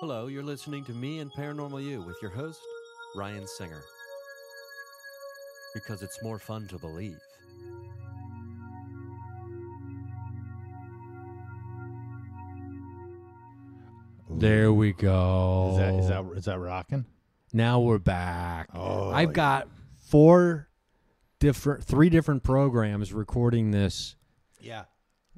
Hello, you're listening to Me and Paranormal You with your host, Ryan Singer. Because it's more fun to believe. There we go. Is that is that is that rocking? now we're back. Oh, I've yeah. got four different, three different programs recording this Yeah.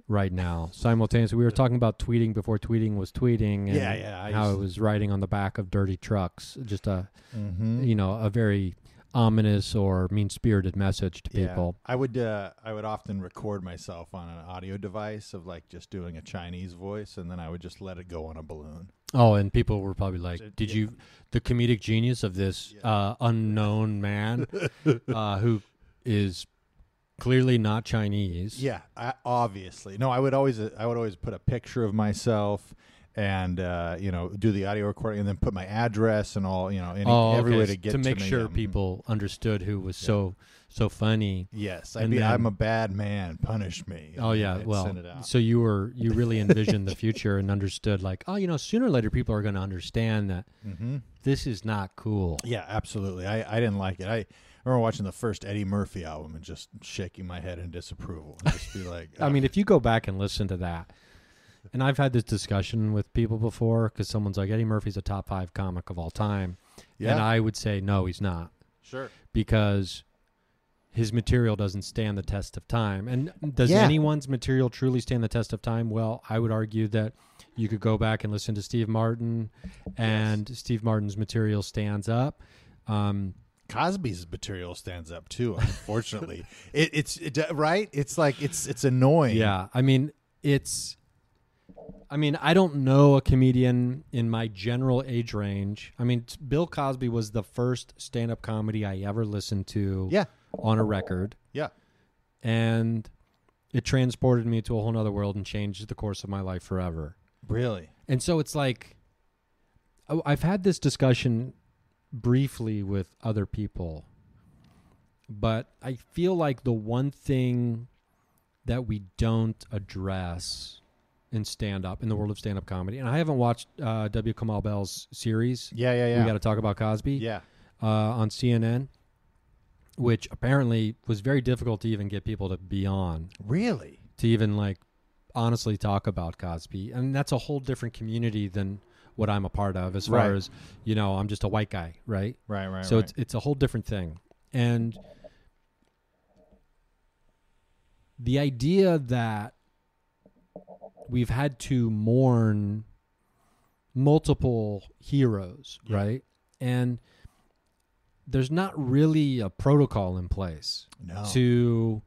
Right now simultaneously. We were talking about tweeting before tweeting was tweeting. And Yeah, yeah, I how used- it was writing on the back of dirty trucks. Just a, Mm-hmm. you know, a very ominous or mean spirited message to people. I would uh, I would often record myself on an audio device of like just doing a Chinese voice, and then I would just let it go on a balloon. Oh, and people were probably like, "Did yeah. you the comedic genius of this uh, unknown man uh, who is clearly not Chinese?" Yeah, I, obviously. No, I would always I would always put a picture of myself and uh, you know do the audio recording, and then put my address and all you know any, oh, every okay, way to get to make me, sure people understood who was so so funny. Yes, be, then- I'm a bad man. Punish me. Oh yeah, I'd well, send it out. so you were you really envisioned the future and understood like, oh, you know, sooner or later people are going to understand that hmm this is not cool. Yeah, absolutely. I, I didn't like it. I remember watching the first Eddie Murphy album and just shaking my head in disapproval and just be like, I mean, if you go back and listen to that, and I've had this discussion with people before because someone's like, Eddie Murphy's a top five comic of all time. yeah, And I would say, no, he's not sure. because his material doesn't stand the test of time. And does Yeah. anyone's material truly stand the test of time? Well, I would argue that you could go back and listen to Steve Martin, and Steve Martin's material stands up. Um, Cosby's material stands up too. Unfortunately, it, it's it, right. It's like it's it's annoying. Yeah, I mean, it's. I mean, I don't know a comedian in my general age range. I mean, Bill Cosby was the first stand-up comedy I ever listened to yeah, on a record, yeah. and it transported me to a whole nother world and changed the course of my life forever. Really. And so it's like I've had this discussion briefly with other people, but I feel like the one thing that we don't address in stand up in the world of stand up comedy, and I haven't watched uh, W. Kamau Bell's series. Yeah, yeah, yeah. We got to talk about Cosby yeah. uh, on CNN, which apparently was very difficult to even get people to be on Really. to even like honestly talk about Cosby, and that's a whole different community than what I'm a part of. As far Right. as you know, I'm just a white guy, right? Right. Right. so right. it's it's a whole different thing, and the idea that we've had to mourn multiple heroes, Yeah. right? And there's not really a protocol in place no. to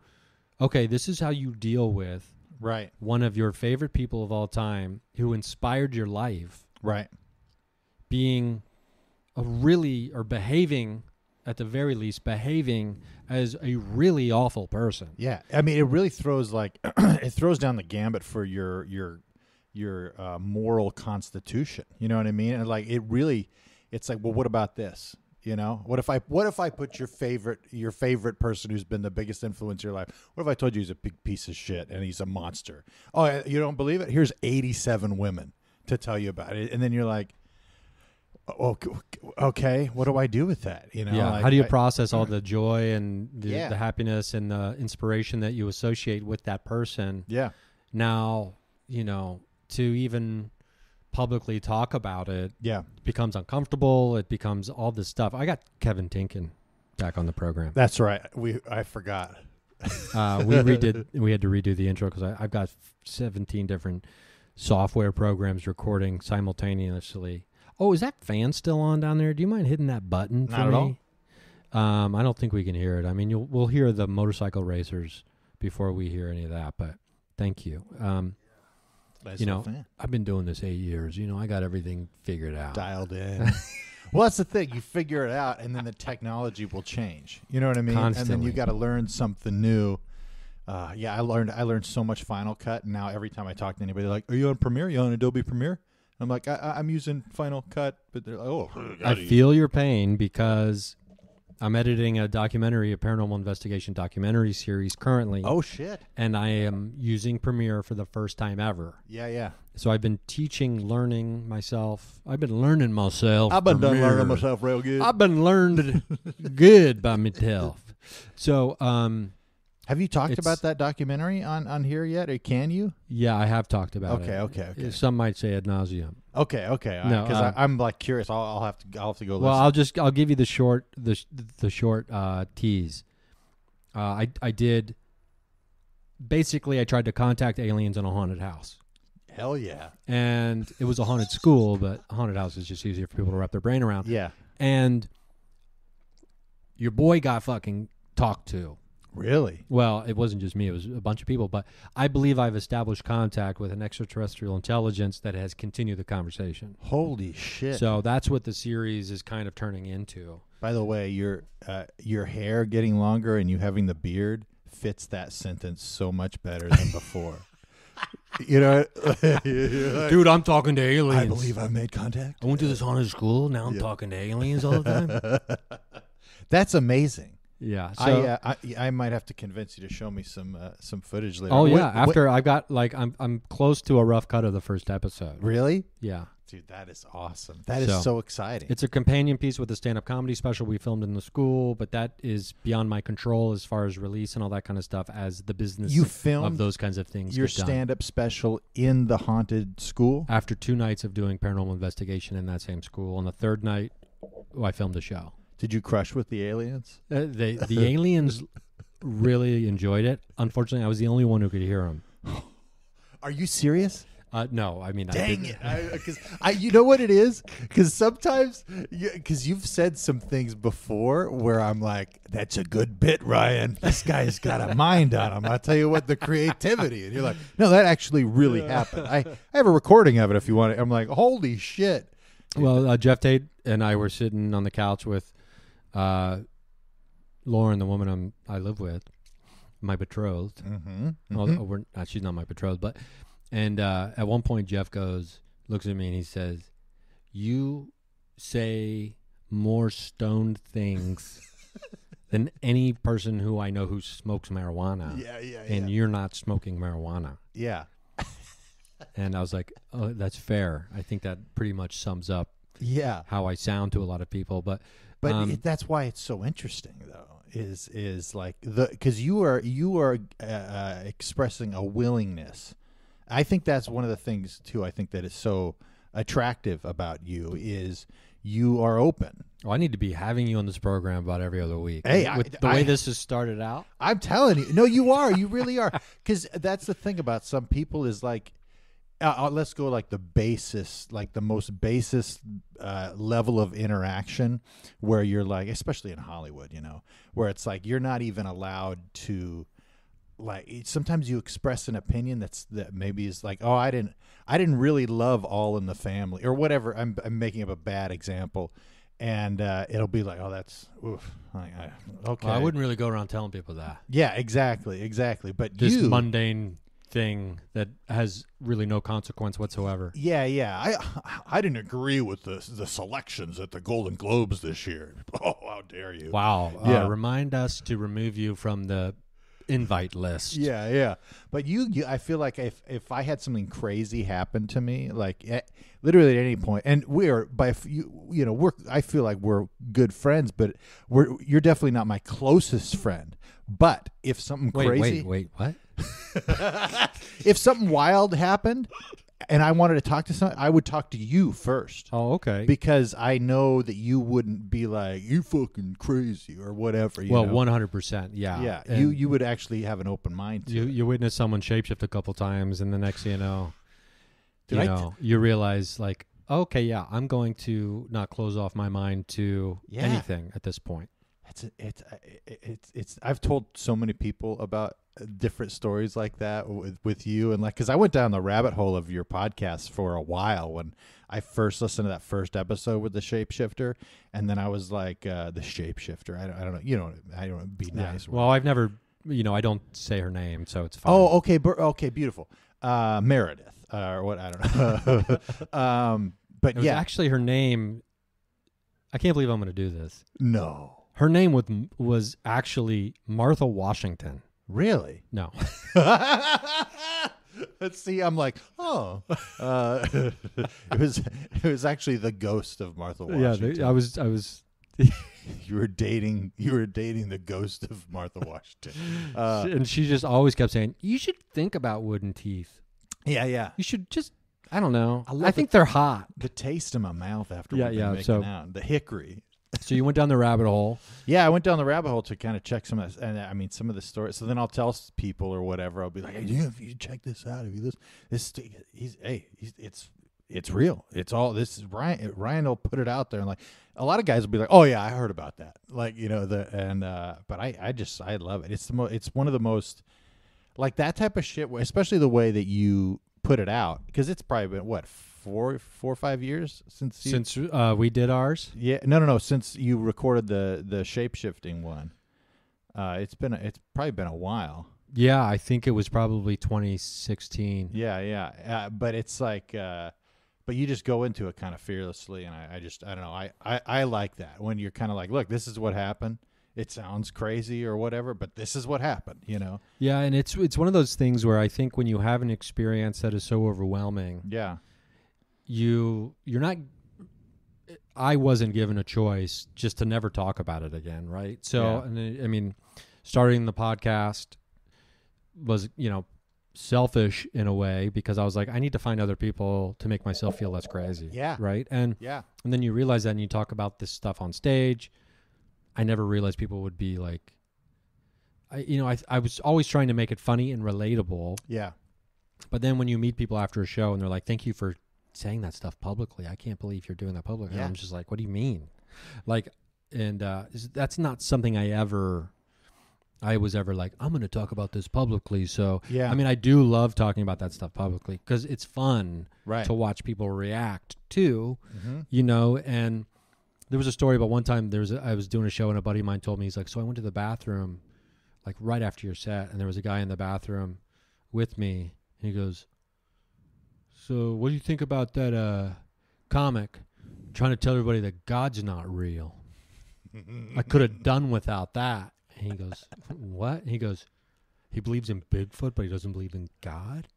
okay, this is how you deal with right. one of your favorite people of all time who inspired your life Right. being a really or behaving at the very least behaving as a really awful person. Yeah. I mean, it really throws like it throws down the gambit for your your your uh, moral constitution. You know what I mean? And like it really, it's like, well, what about this? You know, what if I what if I put your favorite your favorite person who's been the biggest influence in your life? What if I told you he's a big piece of shit and he's a monster? Oh, you don't believe it? Here's 87 women to tell you about it, and then you're like, oh, okay, what do I do with that? You know, yeah. like, How do you I- process all the joy and the, Yeah. the happiness and the inspiration that you associate with that person? yeah, Now, you know, to even publicly talk about it yeah. becomes uncomfortable. It becomes all this stuff. I got Kevin Tienken back on the program. That's right. We I forgot. Uh, we redid. We had to redo the intro because I've got 17 different software programs recording simultaneously. Oh, is that fan still on down there? Do you mind hitting that button for Not at me? Um, I don't think we can hear it. I mean, you'll, we'll hear the motorcycle racers before we hear any of that. But thank you. Um, you know, I've been doing this eight years. You know, I got everything figured out. dialed in. well, that's the thing. You figure it out, and then the technology will change. You know what I mean? And then Constantly. you got to learn something new. Uh, yeah, I learned. I learned so much Final Cut, and now every time I talk to anybody, they're like, "Are you on Premiere? You on Adobe Premiere?" I'm like, I, I- "I'm using Final Cut," but they're like, "Oh, I feel your pain because I'm editing a documentary, a paranormal investigation documentary series currently, Oh shit. and I am using Premiere for the first time ever. Yeah, yeah. So I've been teaching, learning myself. I've been learning myself. I've been done learning myself real good. I've been learned good by myself. So, um, Have you talked It's- about that documentary on on here yet, or can you? yeah, I have talked about Okay, it. okay, okay. Some might say ad nauseam. Okay, okay. No, because uh, I'm like curious. I'll, I'll have to. I'll have to go. Well, listen. I'll just I'll give you the short the the short uh, tease. Uh, I I did. Basically, I tried to contact aliens in a haunted house, Hell yeah. and it was a haunted school, but a haunted house is just easier for people to wrap their brain around. Yeah. And your boy got fucking talked to. Really? Well, it wasn't just me; it was a bunch of people. But I believe I've established contact with an extraterrestrial intelligence that has continued the conversation. Holy shit. So that's what the series is kind of turning into. By the way, your uh, your hair getting longer and you having the beard fits that sentence so much better than before. you know, Dude, I'm talking to aliens. I believe I've made contact. I went to this haunted school. Now I'm Yeah. talking to aliens all the time. That's amazing. Yeah. So, I, uh, I I might have to convince you to show me some uh, some footage later. oh What- yeah. what- After I've got like I'm I'm close to a rough cut of the first episode. really, Yeah. dude, that is awesome. That is So, so, exciting. It's a companion piece with a stand-up comedy special we filmed in the school, but that is beyond my control as far as release and all that kind of stuff. As the business You of filmed those kinds of things your get stand-up special in the haunted school. After two nights of doing paranormal investigation in that same school, on the third night, oh, I filmed a show. Did you crush with the aliens? Uh, they, the aliens really enjoyed it. Unfortunately, I was the only one who could hear them. Are you serious? Uh, no, I mean, I Dang didn't- it! Because I, you know what it is? Because sometimes, because you've said some things before where I'm like, "That's a good bit, Ryan. This guy's got a mind on him." I'll tell you what, the creativity, and you're like, "No, that actually really happened." I, I have a recording of it if you want it. I'm like, "Holy shit!" Well, uh, Jeff Tate and I were sitting on the couch with uh, Lauren, the woman I'm, I live with, my betrothed. Mm-hmm. Well, we're not, she's not my betrothed, but and uh, at one point Jeff goes, looks at me, and he says, "You say more stoned things than any person who I know who smokes marijuana, yeah, yeah, and yeah. you're not smoking marijuana." yeah, And I was like, "Oh, that's fair. I think that pretty much sums up yeah. how I sound to a lot of people." But But Um, it, that's why it's so interesting, though. Is is like the because you are you are uh, uh, expressing a willingness. I think that's one of the things too. I think that is so attractive about you is you are open. oh, I need to be having you on this program about every other week. Hey, I- the way I- this has started out, I'm telling you, no, you are. You really are. Because that's the thing about some people is like, uh, uh, let's go like the basis, like the most basis uh, level of interaction, where you're like, especially in Hollywood, you know, where it's like you're not even allowed to. Like sometimes you express an opinion that's that maybe is like oh I didn't I didn't really love All in the Family or whatever I'm I'm making up a bad example, and uh, it'll be like oh that's oof like, I, okay Well, I wouldn't really go around telling people that. yeah, exactly, exactly. But This you, mundane thing that has really no consequence whatsoever. yeah, yeah. I I didn't agree with the the selections at the Golden Globes this year. Oh, how dare you? Wow. Yeah. Uh, remind us to remove you from the invite list. Yeah, yeah. But you, you, I feel like if if I had something crazy happen to me, like at, literally at any point, and we're by you, you know, we're I feel like we're good friends, but we're you're definitely not my closest friend. But if something Wait, crazy, wait, wait. What? if something wild happened, and I wanted to talk to someone, I would talk to you first. Oh, okay. because I know that you wouldn't be like you fucking crazy or whatever. You well, know? one hundred percent. Yeah. yeah, And you you would actually have an open mind. To you it. you witness someone shapeshift a couple times, and the next thing you know, Did you I t- know, you realize like, okay, yeah, I'm going to not close off my mind to Yeah. anything at this point. It's it's it's it's. I've told so many people about different stories like that with with you and like because I went down the rabbit hole of your podcast for a while when I first listened to that first episode with the shapeshifter, and then I was like uh, the shapeshifter. I don't, I don't know. You know, I don't be nice. Well, I've never, you know, I don't say her name, so it's fine. Oh, okay, okay, beautiful. Uh, Meredith, uh, or what? I don't know. um, but it was yeah, actually her name. I can't believe I'm going to do this. no. Her name was was actually Martha Washington. Really? No, Let's see. I'm like, oh, uh, it was it was actually the ghost of Martha yeah, Washington. they, I was I was. you were dating you were dating the ghost of Martha Washington. Uh, and she just always kept saying, "You should think about wooden teeth. yeah, yeah. You should just." I don't know. I I, think they're hot. The taste in my mouth after Yeah, yeah, making so- out, the hickory. So you went down the rabbit hole. Yeah, I went down the rabbit hole to kind of check some of this, and I mean some of the stories. So then I'll tell people or whatever. I'll be like, "Hey, if you check this out, if you listen, this he's hey, he's, it's it's real. It's all this is Ryan. Ryan will put it out there, and like a lot of guys will be like, "Oh yeah, I heard about that." Like you know the and uh, but I I just I love it. It's the mo- it's one of the most like that type of shit, especially the way that you put it out because it's probably been what four four or five years since you, Since uh, we did ours, yeah, no, no, no. Since you recorded the the shape shifting one, uh, it's been a, it's probably been a while. yeah, I think it was probably 2016. Yeah, yeah. Uh, but it's like, uh, but you just go into it kind of fearlessly, and I, I just I don't know. I, I I like that when you're kind of like, look, this is what happened. It sounds crazy or whatever, but this is what happened. You know? Yeah, and it's it's one of those things where I think when you have an experience that is so overwhelming, Yeah. You you're not I wasn't given a choice just to never talk about it again, right? So, Yeah. and I mean, starting the podcast was, you know, selfish in a way because I was like I need to find other people to make myself feel less crazy. Yeah. Right? And Yeah. and then you realize that and you talk about this stuff on stage. I never realized people would be like I you know, I I was always trying to make it funny and relatable. Yeah. But then when you meet people after a show and they're like, "Thank you for saying that stuff publicly. I can't believe you're doing that publicly." Yeah. I'm just like, "What do you mean?" Like, and uh, that's not something I ever, I was ever like, "I'm going to talk about this publicly." So, Yeah. I mean, I do love talking about that stuff publicly because it's fun Right. to watch people react to, hmm you know. And there was a story about one time there was a, I was doing a show and a buddy of mine told me he's like, "So I went to the bathroom, like right after your set, and there was a guy in the bathroom with me, and he goes." So, what do you think about that uh, comic trying to tell everybody that God's not real? I could have done without that. And he goes, What? And he goes, He believes in Bigfoot, but he doesn't believe in God?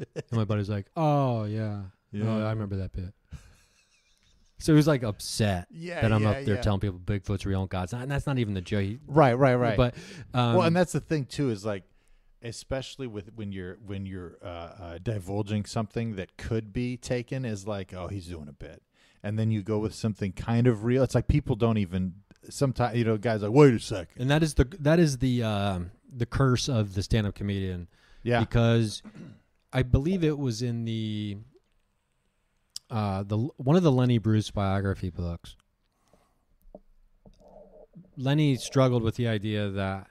And my buddy's like, Oh, yeah. Yeah. Oh, I remember that bit. So he was like upset Yeah. that I'm yeah, up there yeah. telling people Bigfoot's real and God's not. And that's not even the joke. Right. Right. Right. But, um, well, and that's the thing too is like, especially with when you're when you're uh, uh, divulging something that could be taken as like, oh, he's doing a bit, and then you go with something kind of real. It's like people don't even sometimes you know guys like, wait a second, and that is the that is the um, the curse of the stand up comedian. yeah, because I believe it was in the uh, the one of the Lenny Bruce biography books. Lenny struggled with the idea that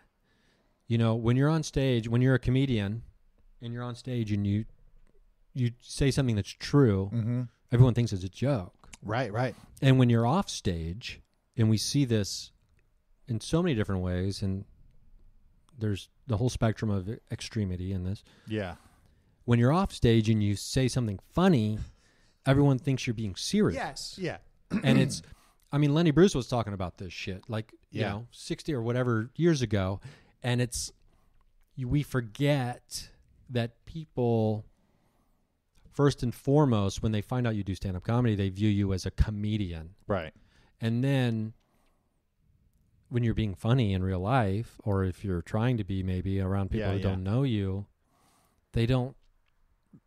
you know when you're on stage, when you're a comedian, and you're on stage and you you say something that's true, mm-hmm. everyone thinks it's a joke. right, right, And when you're off stage, and we see this in so many different ways, and there's the whole spectrum of extremity in this yeah, when you're off stage and you say something funny, everyone thinks you're being serious. Yes. Yeah, And it's, I mean, Lenny Bruce was talking about this shit like, you know, 60 or whatever years ago. And it's, we forget that people, first and foremost, when they find out you do stand up comedy, they view you as a comedian. right, And then when you're being funny in real life, or if you're trying to be maybe around people Yeah, who yeah. don't know you, they don't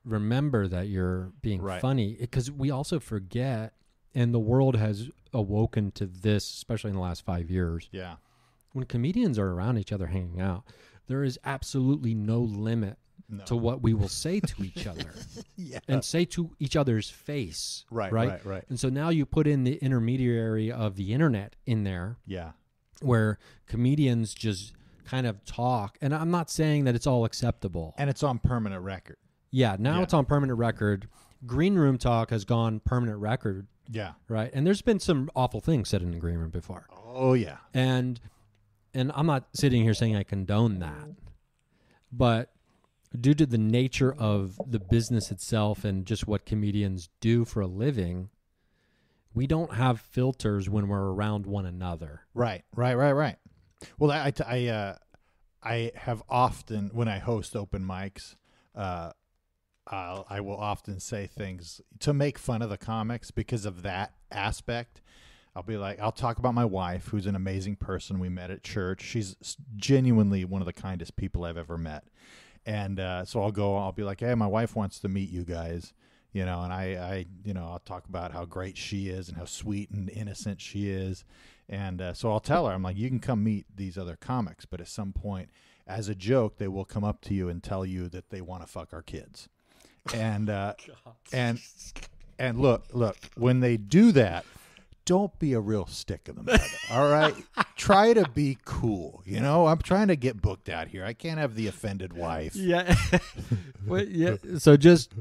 remember that you're being Right. funny. Because we also forget, and the world has awoken to this, especially in the last five years. yeah, When comedians are around each other hanging out, there is absolutely no limit no. to what we will say to each other yeah, and say to each other's face. right, right? right, right, And so now you put in the intermediary of the internet in there yeah, where comedians just kind of talk. And I'm not saying that it's all acceptable. and it's on permanent record. Yeah, now Yeah. it's on permanent record. Green room talk has gone permanent record, Yeah, right? And there's been some awful things said in the green room before. oh yeah, And and I'm not sitting here saying I condone that. But due to the nature of the business itself and just what comedians do for a living, we don't have filters when we're around one another. Right, right, right, right. Well, I, I, uh, I have often when I host open mics, uh, I'll, I will often say things to make fun of the comics because of that aspect. I'll be like, I'll talk about my wife, who's an amazing person we met at church. She's genuinely one of the kindest people I've ever met. And uh, so I'll go, I'll be like, hey, my wife wants to meet you guys, you know, and I, I, you know, I'll talk about how great she is and how sweet and innocent she is. And uh, so I'll tell her, I'm like, you can come meet these other comics, but at some point, as a joke, they will come up to you and tell you that they want to fuck our kids. And uh, and and look, look, when they do that, don't be a real stick in the mud. all right, try to be cool. You know, I'm trying to get booked out here. I can't have the offended wife. Yeah. Well, yeah. So just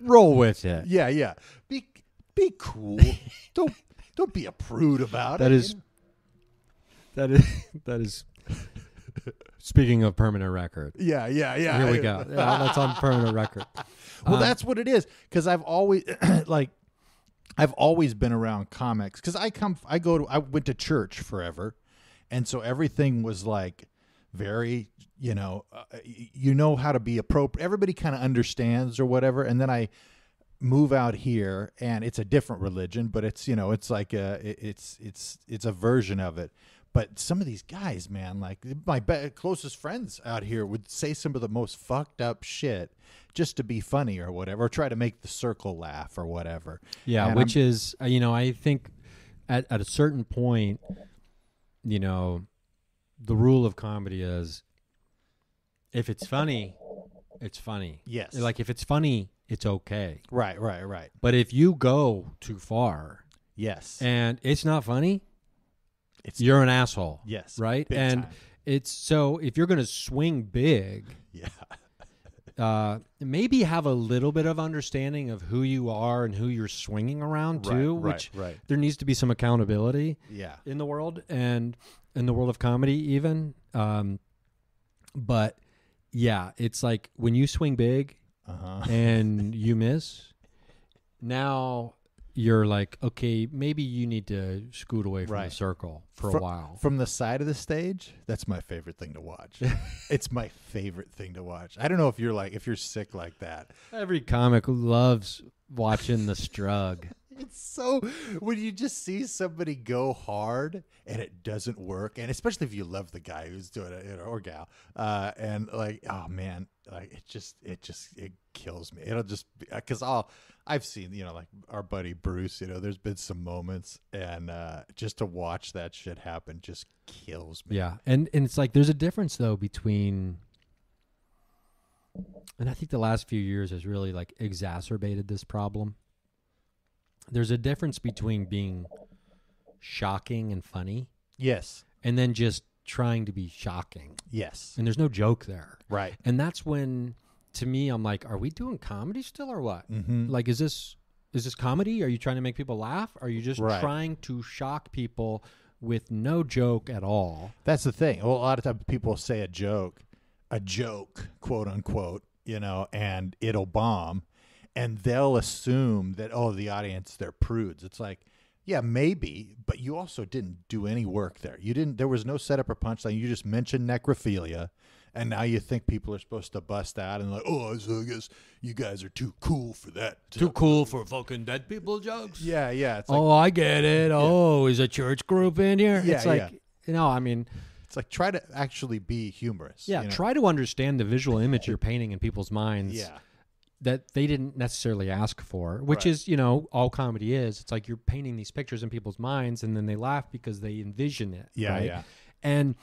roll with it. Yeah, yeah. Be be cool. don't don't be a prude about That it. is that is that is speaking of permanent record. Yeah, yeah, yeah. Here we go. Yeah, that's on permanent record. Well, Um, that's what it is. Because I've always like, I've always been around comics. Because I come, I go to, I went to church forever, and so everything was like very, you know, uh, you know how to be appropriate. Everybody kind of understands or whatever. And then I move out here, and it's a different religion, but it's you know, it's like a, it's it's it's a version of it. But some of these guys, man, like my be- closest friends out here would say some of the most fucked up shit just to be funny or whatever, or try to make the circle laugh or whatever. Yeah, And which I'm- is uh, you know I think at at a certain point, you know, the rule of comedy is if it's funny, it's funny. Yes. Like if it's funny, it's okay. right, right, right. But if you go too far Yes. and it's not funny, it's you're an asshole. yes, Right? and time. it's so if you're going to swing big, yeah, uh, maybe have a little bit of understanding of who you are and who you're swinging around Right, too, right, which right. there needs to be some accountability yeah, in the world and in the world of comedy even. Um, but yeah, it's like when you swing big uh huh. and you miss, now you're like, okay, maybe you need to scoot away from Right. the circle for Fro- a while. From the side of the stage, that's my favorite thing to watch. it's my favorite thing to watch. I don't know if you're like if you're sick like that. Every comic loves watching the strug. It's so when you just see somebody go hard and it doesn't work, and especially if you love the guy who's doing it you know, or gal, uh, and like, oh man, like it just, it just, it kills me. It'll just because I'll, I've seen you know like our buddy Bruce, you know, there's been some moments, and uh, just to watch that shit happen just kills me. Yeah, and and it's like there's a difference though between, and I think the last few years has really like exacerbated this problem. There's a difference between being shocking and funny, Yes, and then just trying to be shocking, yes, and there's no joke there. right. And that's when, to me, I'm like, are we doing comedy still or what? Mm-hmm. Like, is this is this comedy? Are you trying to make people laugh? Are you just Right. trying to shock people with no joke at all? That's the thing. Well, a lot of times people say a joke, a joke, quote unquote, you know, and it'll bomb, and they'll assume that oh, the audience they're prudes. It's like, yeah, maybe, but you also didn't do any work there. You didn't. There was no setup or punchline. You just mentioned necrophilia, and now you think people are supposed to bust out and like, oh, so I guess you guys are too cool for that. Too cool for fucking dead people jokes. Yeah, yeah. It's oh, like oh, I get it. Oh, is a church group in here? Yeah, it's like yeah. you know, I mean, it's like try to actually be humorous. yeah. you know? Try to understand the visual image you're painting in people's minds. Yeah. That they didn't necessarily ask for, which Right. is, you know, all comedy is. It's like you're painting these pictures in people's minds and then they laugh because they envision it. Yeah, right? yeah. And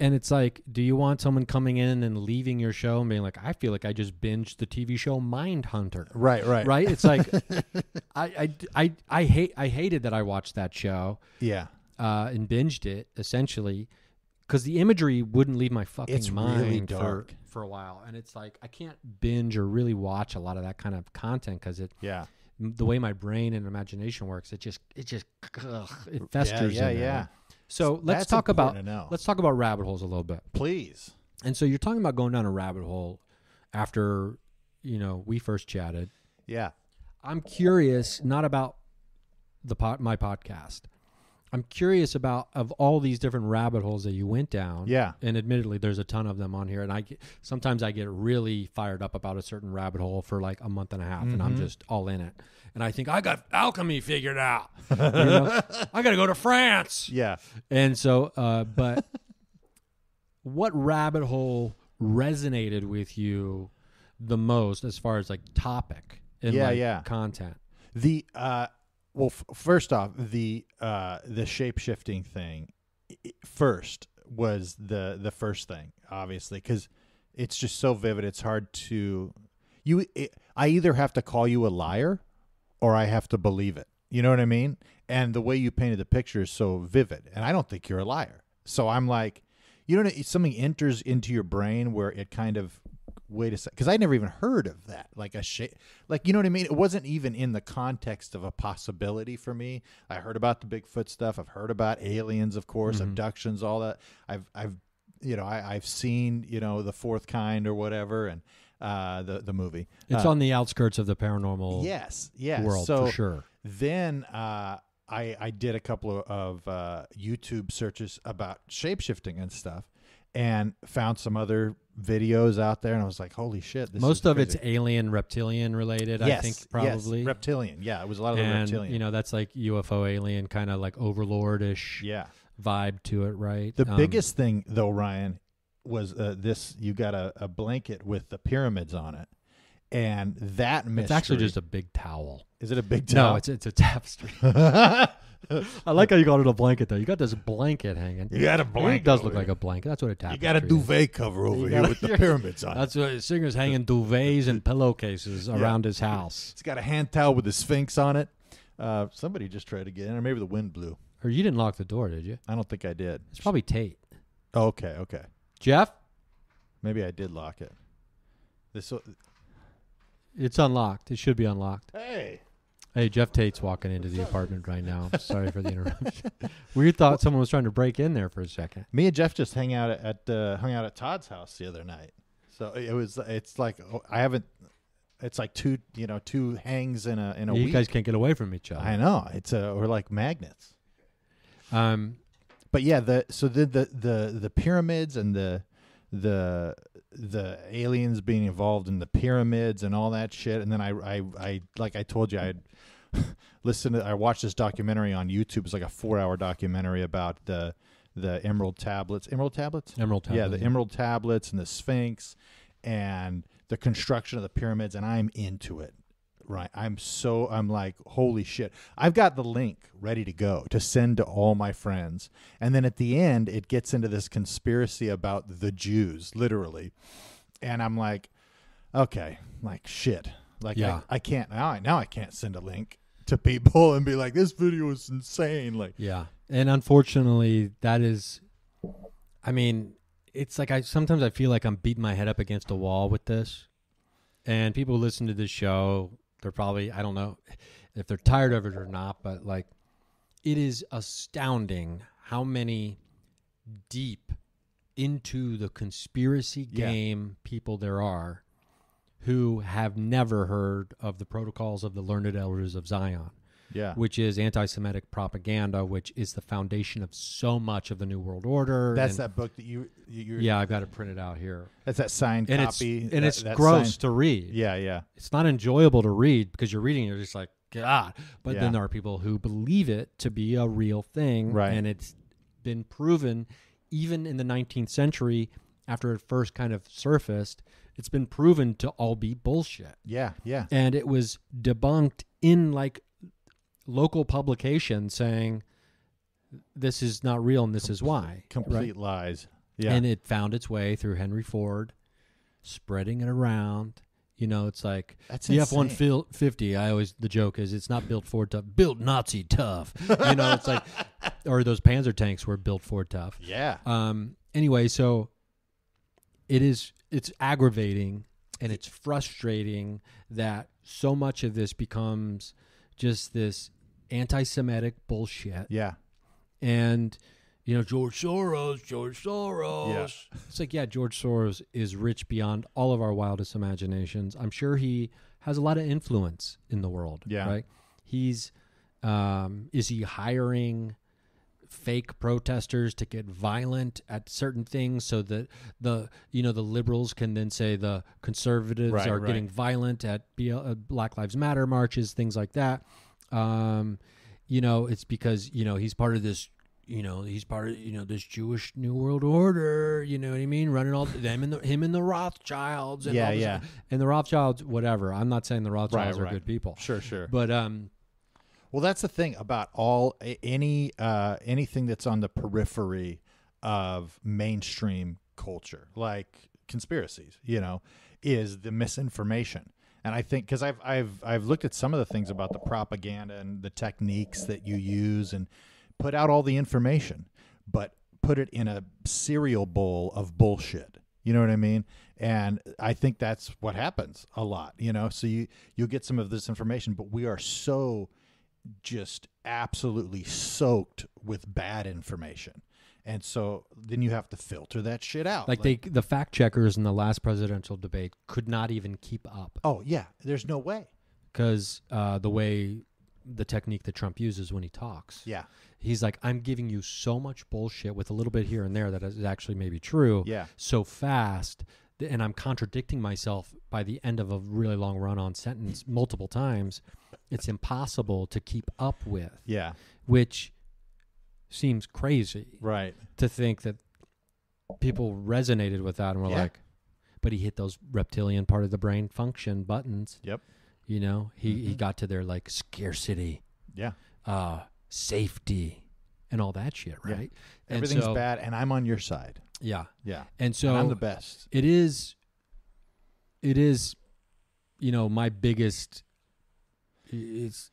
and it's like, do you want someone coming in and leaving your show and being like, I feel like I just binged the TV show Mind Hunter. Right, right, Right? It's like I, I, I, I hate I hated that I watched that show Yeah. uh, and binged it essentially because the imagery wouldn't leave my fucking It's mind really dark. For, a while, and it's like I can't binge or really watch a lot of that kind of content because it Yeah. the way my brain and imagination works, it just it just ugh, it festers. yeah, in yeah. So let's That's talk about let's talk about rabbit holes a little bit. Please. And so you're talking about going down a rabbit hole after you know we first chatted. Yeah. I'm curious, not about the pod, my podcast. I'm curious about of all these different rabbit holes that you went down. Yeah. And admittedly, there's a ton of them on here, and I get, sometimes I get really fired up about a certain rabbit hole for like a month and a half, and I'm Mhm. just all in it. And I think I got alchemy figured out. You know? I got to go to France. Yeah. And so, uh, but what rabbit hole resonated with you the most as far as like topic and Yeah, like, yeah. content? The uh, well, f- first off, the uh, the shape shifting thing first was the the first thing, obviously, because it's just so vivid. It's hard to you. It, I either have to call you a liar, or I have to believe it. You know what I mean? And the way you painted the picture is so vivid, and I don't think you're a liar. So I'm like, you know, something enters into your brain where it kind of wait a sec because I never even heard of that. Like a shape, like you know what I mean. It wasn't even in the context of a possibility for me. I heard about the Bigfoot stuff. I've heard about aliens, of course, Mhm. abductions, all that. I've I've you know I, I've seen you know the fourth kind or whatever, and uh, the the movie. It's Uh, on the outskirts of the paranormal yes, yes. world so for sure. then uh, I I did a couple of, of uh, YouTube searches about shapeshifting and stuff, and found some other videos out there, and I was like, "Holy shit!" This Most of it's alien, reptilian related. I yes, think yes, probably reptilian. Yeah, it was a lot of the reptilian. you know that's like UFO alien kind of like overlordish yeah. vibe to it, right? The Um, biggest thing though, Ryan, was uh, this: you got a, a blanket with the pyramids on it, and that mystery. It's actually just a big towel. Is it a big No, towel? it's it's a tapestry. I like how you called it a blanket though. You got this blanket hanging. you got a blanket. It does look like a blanket. That's what it a You got a is. duvet cover over You here gotta- with the pyramids on it. That's what Singer's hanging duvets and pillowcases around his house. He's got a hand towel with the Sphinx on it. Uh, somebody just tried to get in, or maybe the wind blew. Or you didn't lock the door, did you? I don't think I did. It's probably Tate. Oh, okay, okay. Jeff, Maybe I did lock it. This. it's unlocked. It should be unlocked. Hey. Hey, Jeff Tate's walking into the apartment right now. Sorry for the interruption. we thought someone was trying to break in there for a second. Me and Jeff just hang out at uh, hung out at Todd's house the other night. So it was. It's like oh, I haven't. It's like two, you know, two hangs in a in a you week. guys can't get away from each other. I know. It's a we're like magnets. Um, But yeah, the so the the the, the pyramids and the the the aliens being involved in the pyramids and all that shit. And then I I, I like I told you I listened to I watched this documentary on YouTube. It's like a four hour documentary about the the emerald tablets. Emerald tablets? Emerald Tablets. Yeah, the emerald tablets and the Sphinx and the construction of the pyramids, and I'm into it. Right. I'm so I'm like, holy shit. I've got the link ready to go to send to all my friends. And then at the end it gets into this conspiracy about the Jews, literally. And I'm like, okay, like shit. Like Yeah. I, I can't now I now I can't send a link to people and be like, this video is insane. Like Yeah. And unfortunately, that is, I mean, it's like I sometimes I feel like I'm beating my head up against a wall with this. And people listen to this show, they're probably, I don't know if they're tired of it or not, but like it is astounding how many deep into the conspiracy Yeah. game people there are who have never heard of the protocols of the learned elders of Zion yeah. which is anti-Semitic propaganda, which is the foundation of so much of the New World Order. That's and- that book that you you Yeah, I've got it printed out here, That's that signed and copy. it's and that- it's that gross signed- to read. Yeah, yeah. It's not enjoyable to read because you're reading, you're just like God. But Yeah. then there are people who believe it to be a real thing, Right. And it's been proven, even in the 19th century, after it first kind of surfaced, it's been proven to all be bullshit Yeah, yeah. and it was debunked in like local publication saying this is not real and this is why Complete right? lies. Yeah. and it found its way through henry ford spreading it around you know it's like That's the insane. f-150 i always the joke is it's not built ford tough built nazi tough you know it's like or those panzer tanks were built ford tough Yeah. um anyway so it is it's aggravating and it's frustrating that so much of this becomes just this anti-semitic bullshit Yeah. and you know george soros george soros Yeah. it's like yeah george soros is rich beyond all of our wildest imaginations i'm sure he has a lot of influence in the world Yeah. right he's Um, is he hiring fake protesters to get violent at certain things so that the you know the liberals can then say the conservatives Right, are right. getting violent at uh, Black Lives Matter marches, things like that. Um, you know, it's because you know he's part of this. You know, he's part of you know this Jewish New World Order. You know what I mean? Running all them and the him and the Rothschilds. And Yeah, all this- yeah. And the Rothschilds, whatever. I'm not saying the Rothschilds are right. good people, Sure, sure. but um, Well, that's the thing about all any uh, anything that's on the periphery of mainstream culture, like conspiracies. You know, is the misinformation. And I think because I've I've I've looked at some of the things about the propaganda and the techniques that you use and put out all the information, but put it in a cereal bowl of bullshit. You know what I mean? And I think that's what happens a lot. You know, so you you'll get some of this information, but we are so just absolutely soaked with bad information. And so then you have to filter that shit out. like they the fact checkers in the last presidential debate could not even keep up Oh yeah, there's no way. because uh, the way the technique that Trump uses when he talks. Yeah. He's like, I'm giving you so much bullshit with a little bit here and there that is actually maybe true. Yeah. So fast, and I'm contradicting myself by the end of a really long run on sentence multiple times. It's impossible to keep up with, Yeah. which seems crazy Right. to think that people resonated with that and were Yeah. like, but he hit those reptilian part of the brain function buttons. Yep. You know, he, he Mhm. got to their like scarcity, Yeah. uh, safety, and all that shit, Yeah. right? And Everything's so- bad and I'm on your side. Yeah. Yeah. And so and I'm the best. it is it is you know my biggest it's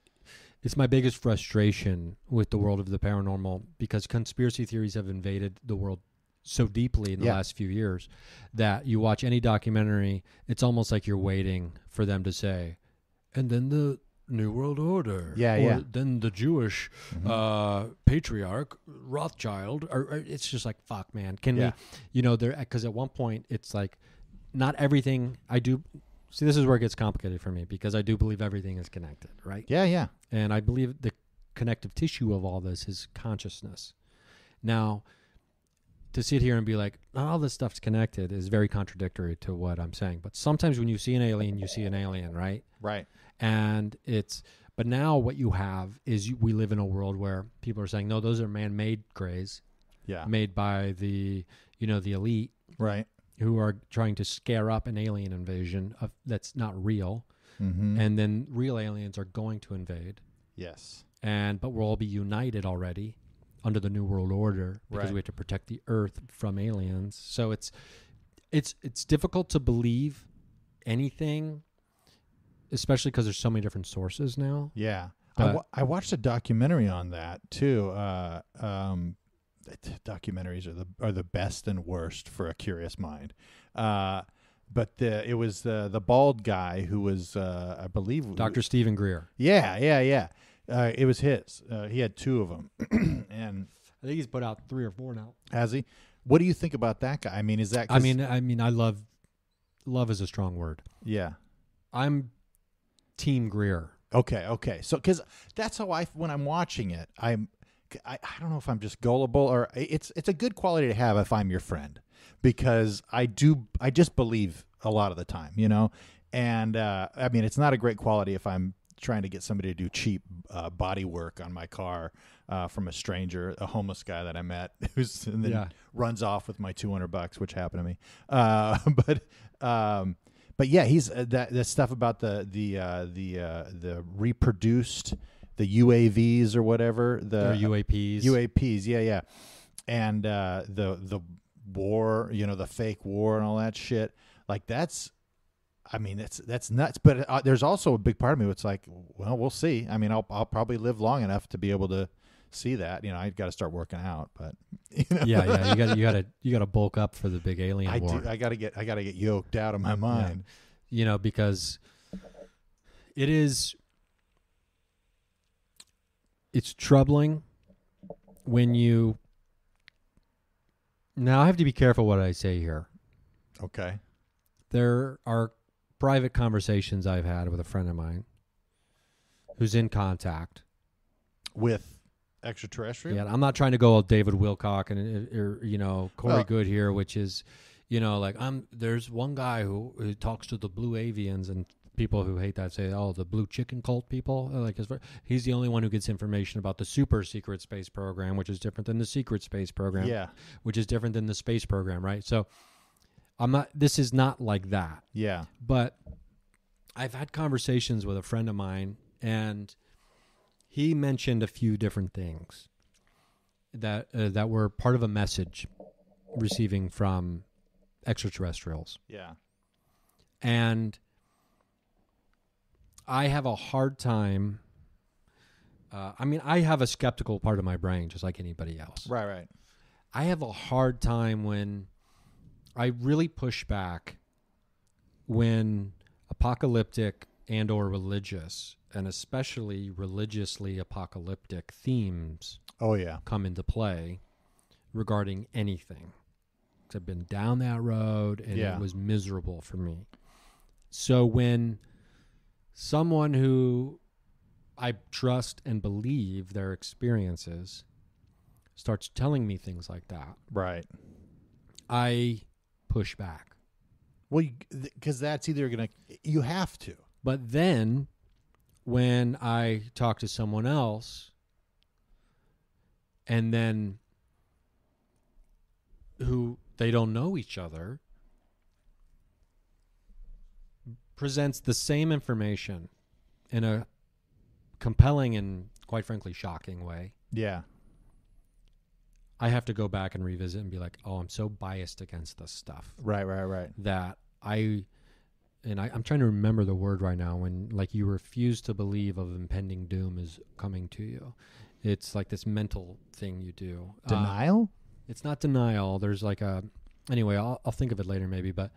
it's my biggest frustration with the world of the paranormal because conspiracy theories have invaded the world so deeply in the Yeah. last few years that you watch any documentary it's almost like you're waiting for them to say and then the new world order Yeah, or yeah. then the jewish Mhm. uh patriarch rothschild or, or it's just like fuck man can Yeah. we you know there because at one point it's like not everything i do see this is where it gets complicated for me because i do believe everything is connected right yeah, yeah. and i believe the connective tissue of all this is consciousness now to sit here and be like all this stuff's connected is very contradictory to what i'm saying but sometimes when you see an alien you see an alien right Right. and it's but now what you have is you, we live in a world where people are saying no those are man-made grays Yeah. made by the you know the elite Right. Who are trying to scare up an alien invasion of, that's not real Mm-hmm. and then real aliens are going to invade yes. and but we'll all be united already under the new world order because Right. we have to protect the earth from aliens so it's it's it's difficult to believe anything especially because there's so many different sources now Yeah. I, I watched a documentary on that too. Uh, um, documentaries are the are the best and worst for a curious mind. Uh, but the it was the the bald guy who was uh, I believe dr steven greer Yeah, yeah, yeah. Uh, it was his. Uh, he had two of them, and i think he's put out three or four now has he? What do you think about that guy? I mean, is that? I mean i mean i love love is a strong word yeah. i'm team greer Okay, okay. So because that's how I when I'm watching it, I'm I, I don't know if I'm just gullible or it's it's a good quality to have if I'm your friend because I do I just believe a lot of the time, you know. And uh, I mean, it's not a great quality if I'm trying to get somebody to do cheap uh, body work on my car uh, from a stranger, a homeless guy that I met, who's and then Yeah. runs off with my 200 bucks, which happened to me. Uh, but um, but yeah, he's uh, that that stuff about the the uh, the uh, the reproduced the UAVs or whatever the or uaps UAPs, yeah, yeah, and uh, the the war, you know, the fake war and all that shit. Like that's, I mean, that's that's nuts. But uh, there's also a big part of me that's like, well, we'll see. I mean, I'll I'll probably live long enough to be able to see that. You know, I got to start working out, but you know, yeah yeah you got you got to you got to bulk up for the big alien I war do. I got to get I got to get yoked out of my mind. you know because it is it's troubling when you now i have to be careful what i say here Okay. there are private conversations i've had with a friend of mine who's in contact with extraterrestrial. Yeah, I'm not trying to go all David Wilcock and uh, or you know Corey Well- Goode here, which is, you know, like I'm. There's one guy who, who talks to the blue avians and people who hate that say, oh, the blue chicken cult people. Like, far- he's the only one who gets information about the super secret space program, which is different than the secret space program. Yeah. which is different than the space program, right? So, I'm not. This is not like that. Yeah. But I've had conversations with a friend of mine, and he mentioned a few different things that uh, that were part of a message receiving from extraterrestrials, Yeah. and I have a hard time. Uh, I mean, I have a skeptical part of my brain, just like anybody else. Right. Right. I have a hard time when I really push back when apocalyptic and or religious and especially religiously apocalyptic themes Oh yeah. come into play regarding anything. I've been down that road and Yeah. it was miserable for me. So when someone who I trust and believe their experiences starts telling me things like that, Right. I push back. Well, because that's either gonna you have to. But then when I talk to someone else and then who they don't know each other presents the same information in a compelling and quite frankly shocking way. Yeah. I have to go back and revisit and be like, "Oh, I'm so biased against this stuff." Right. Right. Right. that I and I, I'm trying to remember the word right now when like you refuse to believe of impending doom is coming to you. It's like this mental thing you do. Uh, Denial. it's not denial. There's like a anyway. I'll I'll think of it later maybe. But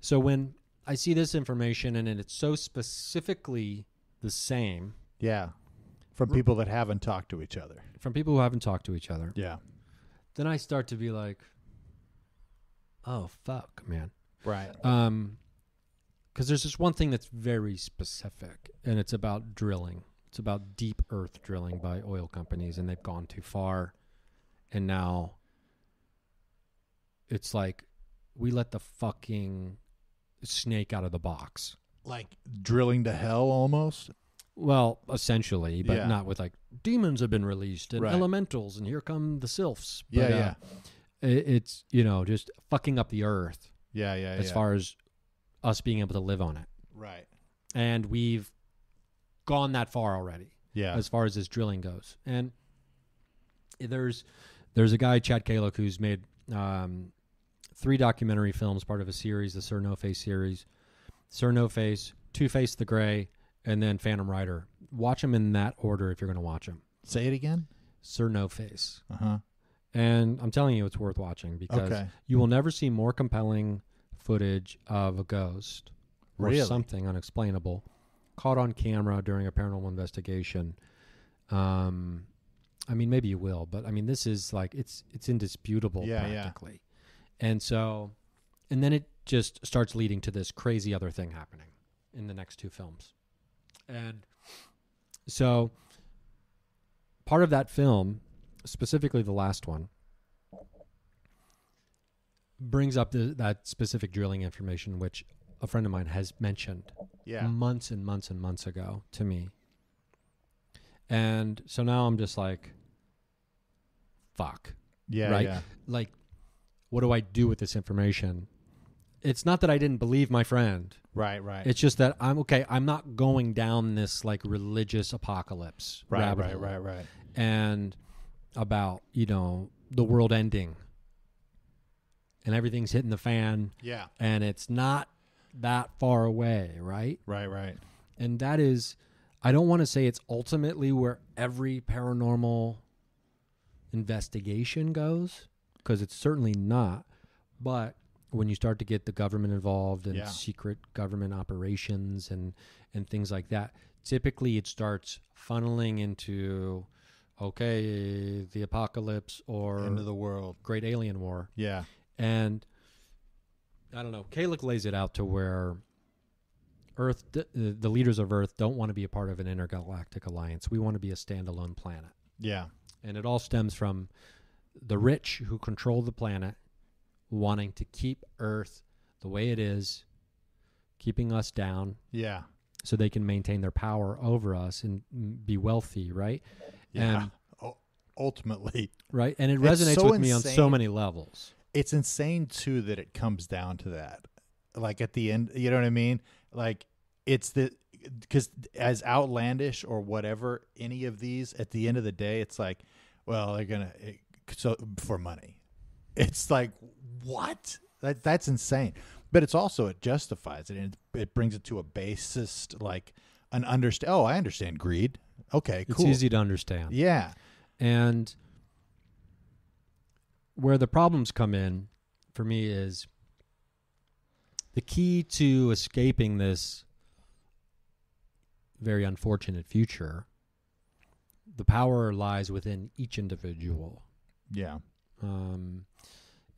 so when I see this information and it's so specifically the same yeah. From people that haven't talked to each other. from people who haven't talked to each other, Yeah. then I start to be like, oh fuck, man. Right. Um, because there's this one thing that's very specific, and it's about drilling. It's about deep earth drilling by oil companies, and they've gone too far, and now it's like we let the fucking snake out of the box. Like drilling to hell almost. Well, essentially, but Yeah. not with like demons have been released and Right. elementals, and here come the sylphs. Yeah. But, uh, yeah. i- it's you know just fucking up the earth Yeah. Yeah. as yeah. far as us being able to live on it. Right. and we've gone that far already Yeah. as far as this drilling goes. And there's there's a guy Chad Calek who's made um, three documentary films, part of a series, the Sir No Face series, Sir No Face, Two Face the Gray, and then Phantom Rider. Watch them in that order if you're going to watch them. Say it again. Sir No Face, Uh huh. and I'm telling you, it's worth watching because Okay. you will never see more compelling footage of a ghost or Really? something unexplainable caught on camera during a paranormal investigation. Um, I mean, maybe you will, but I mean, this is like it's it's indisputable Yeah, yeah. practically, and so, and then it just starts leading to this crazy other thing happening in the next two films, and so part of that film, specifically the last one, brings up the, that specific drilling information, which a friend of mine has mentioned Yeah. months and months and months ago to me. And so now I'm just like, fuck. Yeah. right? Yeah. Like, what do I do with this information? It's not that I didn't believe my friend. Right. Right. It's just that I'm okay. I'm not going down this like religious apocalypse right. Right. Right. Right. and about you know the world ending and everything's hitting the fan Yeah. and it's not that far away, right? Right. Right. And that is, I don't want to say it's ultimately where every paranormal investigation goes, because it's certainly not. But when you start to get the government involved and Yeah. secret government operations and and things like that, typically it starts funneling into, okay, the apocalypse or End of the world. great alien war. Yeah. And I don't know. Calek lays it out to where Earth, uh, the leaders of Earth, don't want to be a part of an intergalactic alliance. We want to be a standalone planet, Yeah. and it all stems from the rich who control the planet wanting to keep Earth the way it is, keeping us down, Yeah. so they can maintain their power over us and be wealthy, right? Yeah. And- U- ultimately, Right, and it resonates so with me on so many levels. it's insane too that it comes down to that. Like at the end, you know what I mean? Like it's the because as outlandish or whatever any of these at the end of the day, it's like, well, they're gonna it, so for money. It's like what that that's insane. But it's also it justifies it and it, it brings it to a basist like an understand. Oh, I understand greed. Okay, It's easy to understand. Yeah, And where the problems come in for me is the key to escaping this very unfortunate future. The power lies within each individual yeah, um,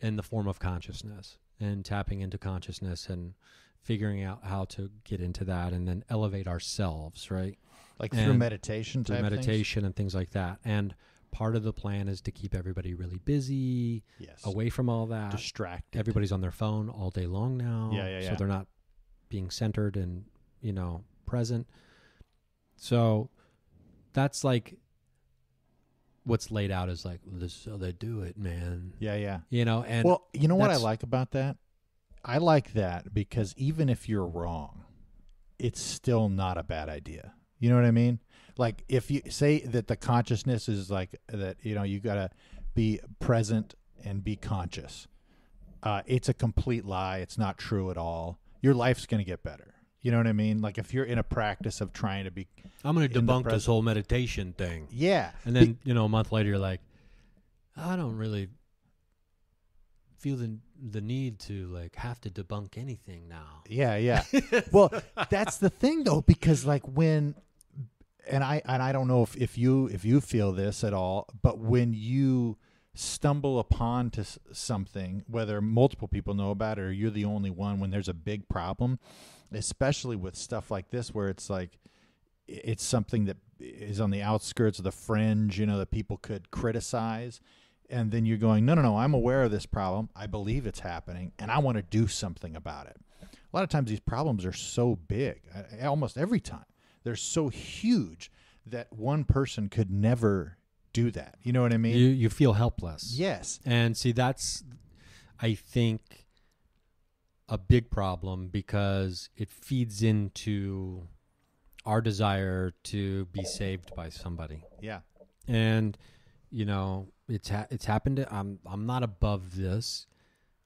in the form of consciousness and tapping into consciousness and figuring out how to get into that and then elevate ourselves, right? like through And meditation, through type things? meditation and things like that. And part of the plan is to keep everybody really busy, Yes, away from all that. distracted. Everybody's on their phone all day long now. Yeah, yeah, yeah. So they're not being centered and, you know, present. So that's like what's laid out is like, this is how they do it, man. Yeah, yeah. You know, and well, you know what I like about that? I like that because even if you're wrong, it's still not a bad idea. You know what I mean? Like if you say that the consciousness is like that, you know, you got to be present and be conscious. Uh, it's a complete lie. It's not true at all. Your life's going to get better. You know what I mean? Like if you're in a practice of trying to be, I'm going to debunk this whole meditation thing. yeah, And then, you know, a month later, you're like, I don't really feel the the need to like have to debunk anything now. Yeah, yeah. well, that's the thing though, because like when and I and I don't know if, if you if you feel this at all, but when you stumble upon to something, whether multiple people know about it or you're the only one, when there's a big problem, especially with stuff like this, where it's like it's something that is on the outskirts of the fringe, you know, that people could criticize. And then you're going, no, no, no, I'm aware of this problem. I believe it's happening, and I want to do something about it. A lot of times these problems are so big, almost every time. They're so huge that one person could never do that. You know what I mean? You you feel helpless. yes. And see that's I think a big problem because it feeds into our desire to be saved by somebody. Yeah. and you know it's ha- it's happened to, I'm I'm not above this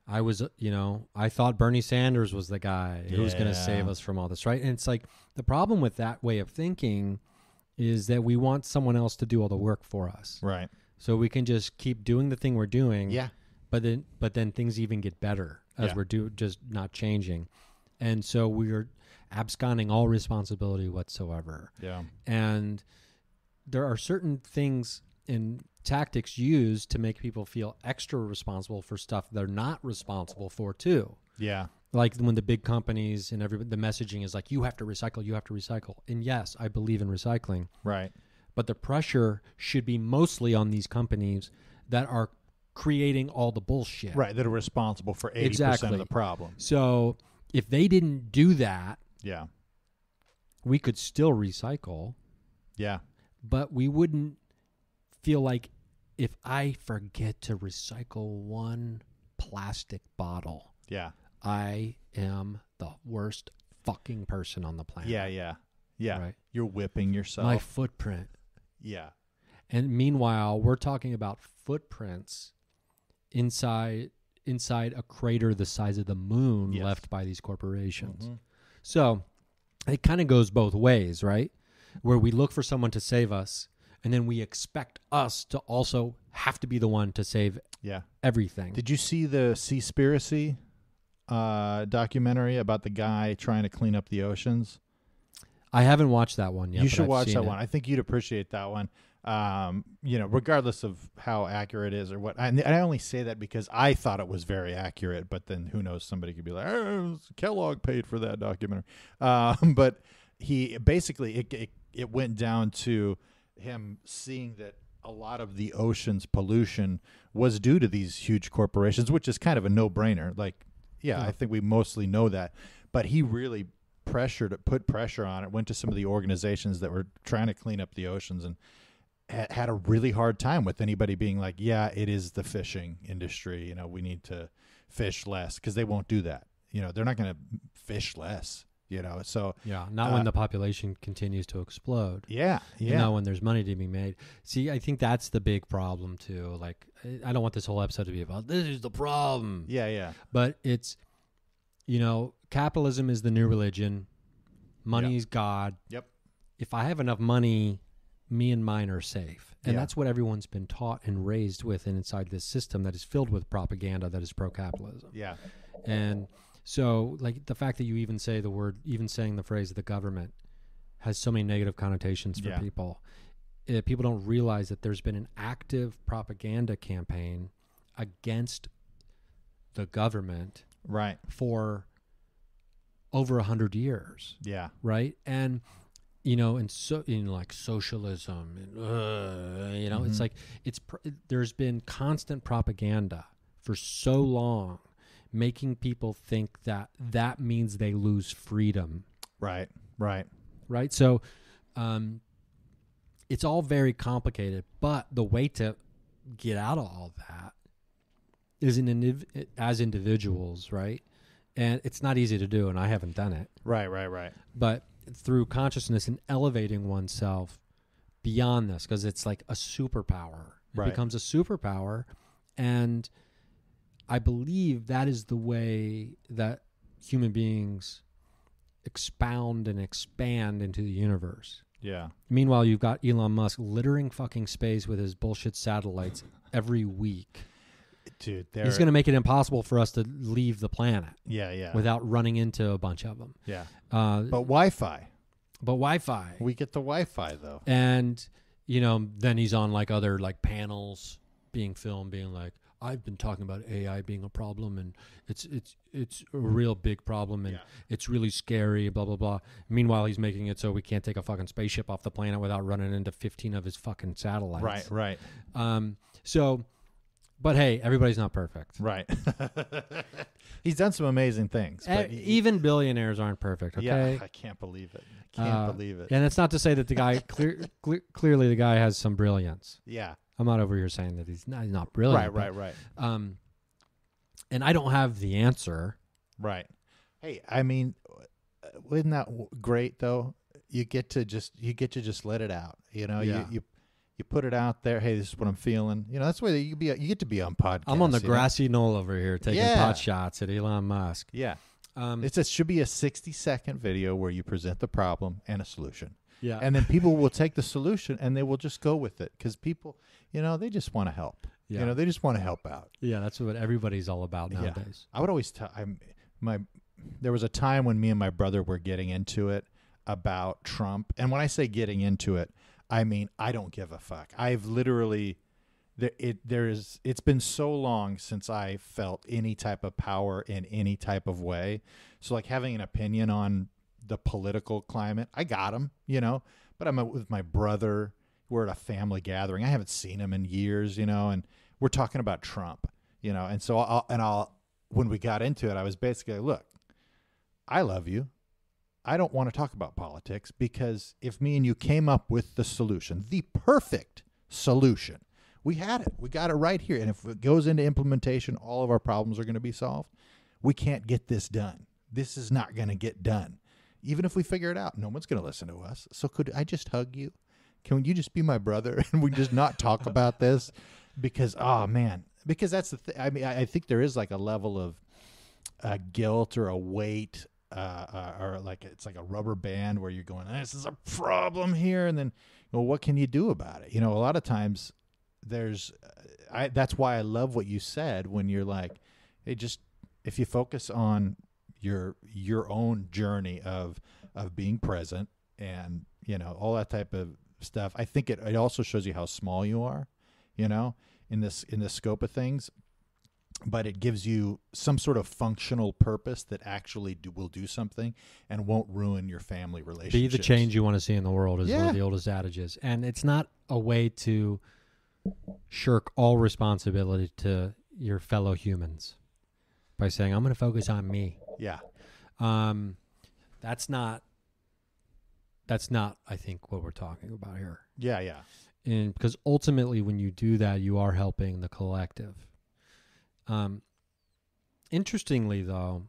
I was you know I thought Bernie Sanders was the guy who was going to save us from all this right and it's like the problem with that way of thinking is that we want someone else to do all the work for us Right. so we can just keep doing the thing we're doing Yeah. but then but then things even get better as Yeah. we're do just not changing and so we're absconding all responsibility whatsoever Yeah. and there are certain things in tactics used to make people feel extra responsible for stuff they're not responsible for too Yeah. like when the big companies and every the messaging is like you have to recycle you have to recycle and yes i believe in recycling Right. but the pressure should be mostly on these companies that are creating all the bullshit Right. That are responsible for 80% Exactly. of the problem. so if they didn't do that Yeah. we could still recycle Yeah. but we wouldn't feel like if I forget to recycle one plastic bottle, Yeah. I am the worst fucking person on the planet. Yeah. Yeah. Yeah. Right. You're whipping yourself. My footprint. yeah. And meanwhile, we're talking about footprints inside inside a crater the size of the moon Yes. left by these corporations. Mhm. So it kind of goes both ways, right? Where we look for someone to save us, and then we expect us to also have to be the one to save Yeah. everything. Did you see the Seaspiracy uh, documentary about the guy trying to clean up the oceans? I haven't watched that one yet. you should watch that it. one. I think you'd appreciate that one. Um, you know, regardless of how accurate it is or what. And I only say that because I thought it was very accurate, but then who knows? Somebody could be like, oh, Kellogg paid for that documentary. Um, but he basically it, it it went down to him seeing that a lot of the ocean's pollution was due to these huge corporations, which is kind of a no brainer. Like, yeah, Yeah. I think we mostly know that, but he really pressured, it, put pressure on it. Went to some of the organizations that were trying to clean up the oceans and ha- had a really hard time with anybody being like, yeah, it is the fishing industry. You know, we need to fish less because they won't do that. You know, they're not going to fish less. You know, so Yeah, not Uh, when the population continues to explode. yeah, You yeah, know, when there's money to be made. See, I think that's the big problem too. Like, I- I don't want this whole episode to be about this is the problem. yeah, yeah, But it's, you know, capitalism is the new religion. Money is God. Yep. If I have enough money, me and mine are safe. And Yeah. that's what everyone's been taught and raised with and inside this system that is filled with propaganda that is pro capitalism. yeah, And so, like the fact that you even say the word, even saying the phrase "the government," has so many negative connotations for Yeah. people. Uh, people don't realize that there's been an active propaganda campaign against the government right, for over a hundred years, yeah, right? And you know, and so in like socialism, and uh, you know, it's Mhm. like it's pr- there's been constant propaganda for so long, making people think that that means they lose freedom, right, right, right? So, um, it's all very complicated, but the way to get out of all that is in indiv- as individuals, right? And it's not easy to do, and I haven't done it right, right, right. but through consciousness and elevating oneself beyond this because it's like a superpower. It Right. becomes a superpower and i believe that is the way that human beings expound and expand into the universe. Yeah, meanwhile you've got elon musk littering fucking space with his bullshit satellites every week dude, he's going to make it impossible for us to leave the planet yeah, yeah, without running into a bunch of them yeah. uh, But Wi-Fi, but wi-fi. We get the Wi-Fi though. and you know then he's on like other like panels being filmed being like i've been talking about ai being a problem and it's it's it's a real big problem and Yeah. it's really scary blah blah blah. Meanwhile he's making it so we can't take a fucking spaceship off the planet without running into 15 of his fucking satellites. Right, right, um so but hey everybody's not perfect right. He's done some amazing things. Eh, But he- even billionaires aren't perfect okay yeah, I can't believe it. I can't Uh, believe it. and it's not to say that the guy clear, clear, clearly the guy has some brilliance Yeah, i'm not over here saying that he's not, he's not brilliant right, but- right, right, Um, and I don't have the answer. right. Hey, I mean, uh, isn't that great though? You get to just you get to just let it out. You know, Yeah. you you you put it out there. Hey, this is what I'm feeling. You know, that's the way you be. You get to be on podcast. I'm on the you know? grassy knoll over here taking Yeah. pot shots at Elon Musk. Yeah, Um, it's a should be a 60 second video where you present the problem and a solution. yeah, and then people will take the solution and they will just go with it because people you know they just want to help yeah, you know they just want to help out yeah. That's what everybody's all about Yeah. nowadays. i would always tell i'm my there was a time when me and my brother were getting into it about trump and when i say getting into it i mean i don't give a fuck. I've literally there it there is it's been so long since i felt any type of power in any type of way. So like having an opinion on the political climate i got him you know but i'm with my brother. We're at a family gathering. I haven't seen him in years you know and we're talking about trump you know and so i'll and i'll when we got into it i was basically like, look i love you i don't want to talk about politics because if me and you came up with the solution the perfect solution we had it. We got it right here. And if it goes into implementation all of our problems are going to be solved. We can't get this done. This is not going to get done. Even if we figure it out no one's going to listen to us. So could i just hug you? Can you just be my brother and we just not talk about this? Because oh man. Because that's the thing i mean I, think there is like a level of uh, guilt or a weight uh, uh, or like it's like a rubber band where you're going this is a problem here and then well what can you do about it you know a lot of times there's I that's why I love what you said when you're like hey just if you focus on your your own journey of of being present and you know all that type of stuff, I think it, it also shows you how small you are, you know, in this in the scope of things. But it gives you some sort of functional purpose that actually do, will do something and won't ruin your family relationships. Be the change you want to see in the world is one of the oldest adages, and it's not a way to shirk all responsibility to your fellow humans by saying I'm going to focus on me. Yeah, Um, that's not. That's not, I think, what we're talking about here. yeah, yeah. and because ultimately when you do that you are helping the collective um interestingly though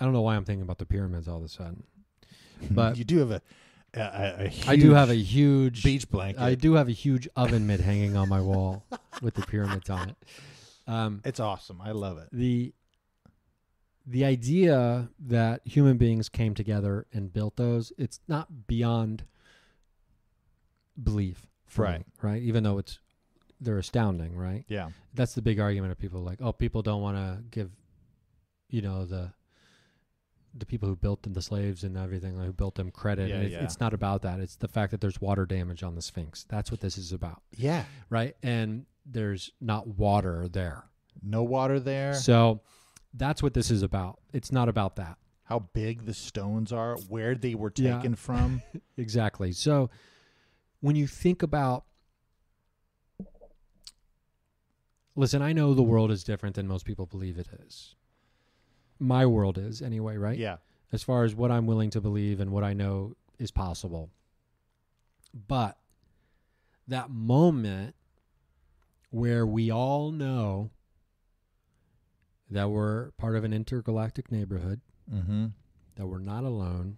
i don't know why i'm thinking about the pyramids all of a sudden But- you do have a, a, a, a i do have a huge beach blanket. i do have a huge oven mitt hanging on my wall with the pyramids on it um It's awesome. I love it. the the idea that human beings came together and built those it's not beyond belief for me, Right. right even though it's they're astounding right? Yeah, that's the big argument of people like oh people don't want to give you know the the people who built them the slaves and everything like, who built them credit. Yeah, and it, yeah. it's not about that. It's the fact that there's water damage on the sphinx. That's what this is about. Yeah. right? And there's not water there. No water there. so that's what this is about. It's not about that. How big the stones are, where they were Yeah. taken from. exactly. So when you think about listen i know the world is different than most people believe it is my world is anyway right Yeah, as far as what i'm willing to believe and what i know is possible but that moment where we all know that we're part of an intergalactic neighborhood mm-hmm. that we're not alone.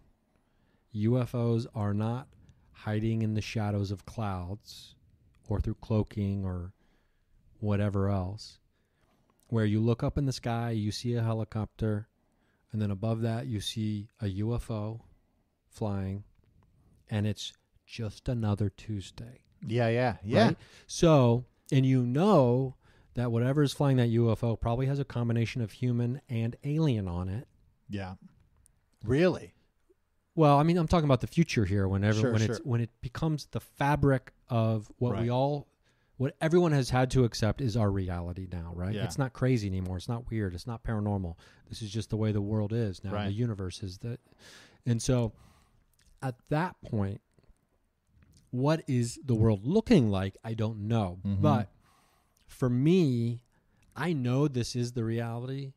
UFOs are not hiding in the shadows of clouds or through cloaking or whatever else. Where you look up in the sky, you see a helicopter, and then above that, you see a UFO flying, and it's just another Tuesday. yeah, yeah, yeah. Right? So, and you know that whatever is flying that UFO probably has a combination of human and alien on it. Yeah. Really? Well, I mean, I'm talking about the future here. Whenever Sure, when sure. it's when it becomes the fabric of what Right. we all, what everyone has had to accept is our reality now, right? Yeah. It's not crazy anymore. It's not weird. It's not paranormal. This is just the way the world is now. Right. The universe is that, and so at that point, what is the world looking like? I don't know, Mhm. but for me, I know this is the reality.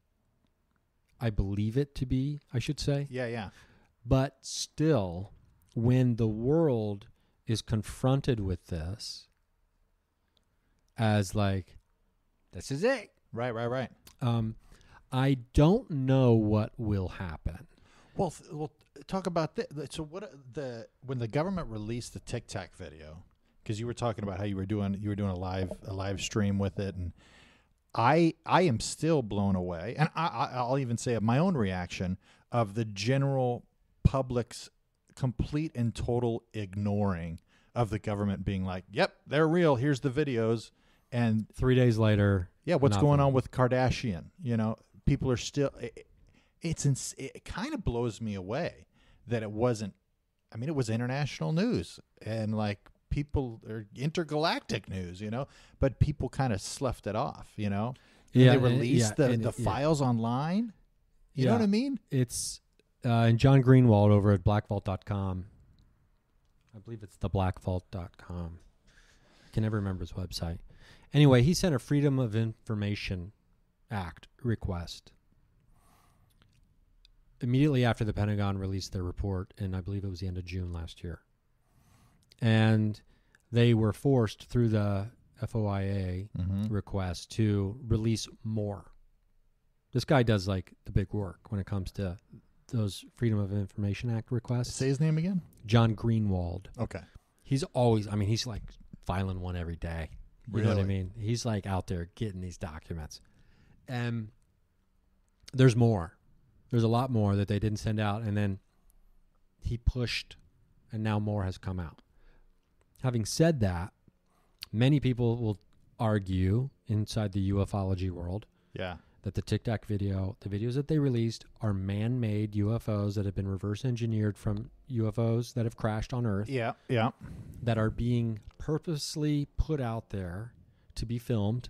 I believe it to be. I should say. Yeah, yeah. But still, when the world is confronted with this as like, this is it, Right, right, right. um, I don't know what will happen. Well, th- well, talk about this. So, what the when the government released the Tic Tac video? Because you were talking about how you were doing you were doing a live a live stream with it, and I I am still blown away, and I, I I'll even say of my own reaction of the general public's complete and total ignoring of the government being like, "Yep, they're real. Here's the videos," and Three days later, yeah, what's going on with Kardashian? You know, people are still. It, it's ins- it kind of blows me away that it wasn't. I mean, it was international news and like people are intergalactic news, you know, but people kind of sloughed it off, you know. And Yeah, they released yeah, the the yeah. files online. You know what I mean? it's uh, and John Greenewald over at blackvault.com. I believe it's the blackvault.com. I can never remember his website. Anyway, he sent a Freedom of Information Act request immediately after the Pentagon released their report, and I believe it was the end of June last year. And they were forced through the FOIA Mm-hmm. request to release more. This guy does like the big work when it comes to those Freedom of Information Act requests. Say his name again. John Greenewald. Okay. He's always, I mean, he's like filing one every day. You know what I mean? He's like out there getting these documents. And there's more. There's a lot more that they didn't send out. And then he pushed, and now more has come out. Having said that, many people will argue inside the ufology world Yeah. That the Tic Tac video, the videos that they released, are man-made UFOs that have been reverse engineered from UFOs that have crashed on Earth Yeah, yeah. that are being purposely put out there to be filmed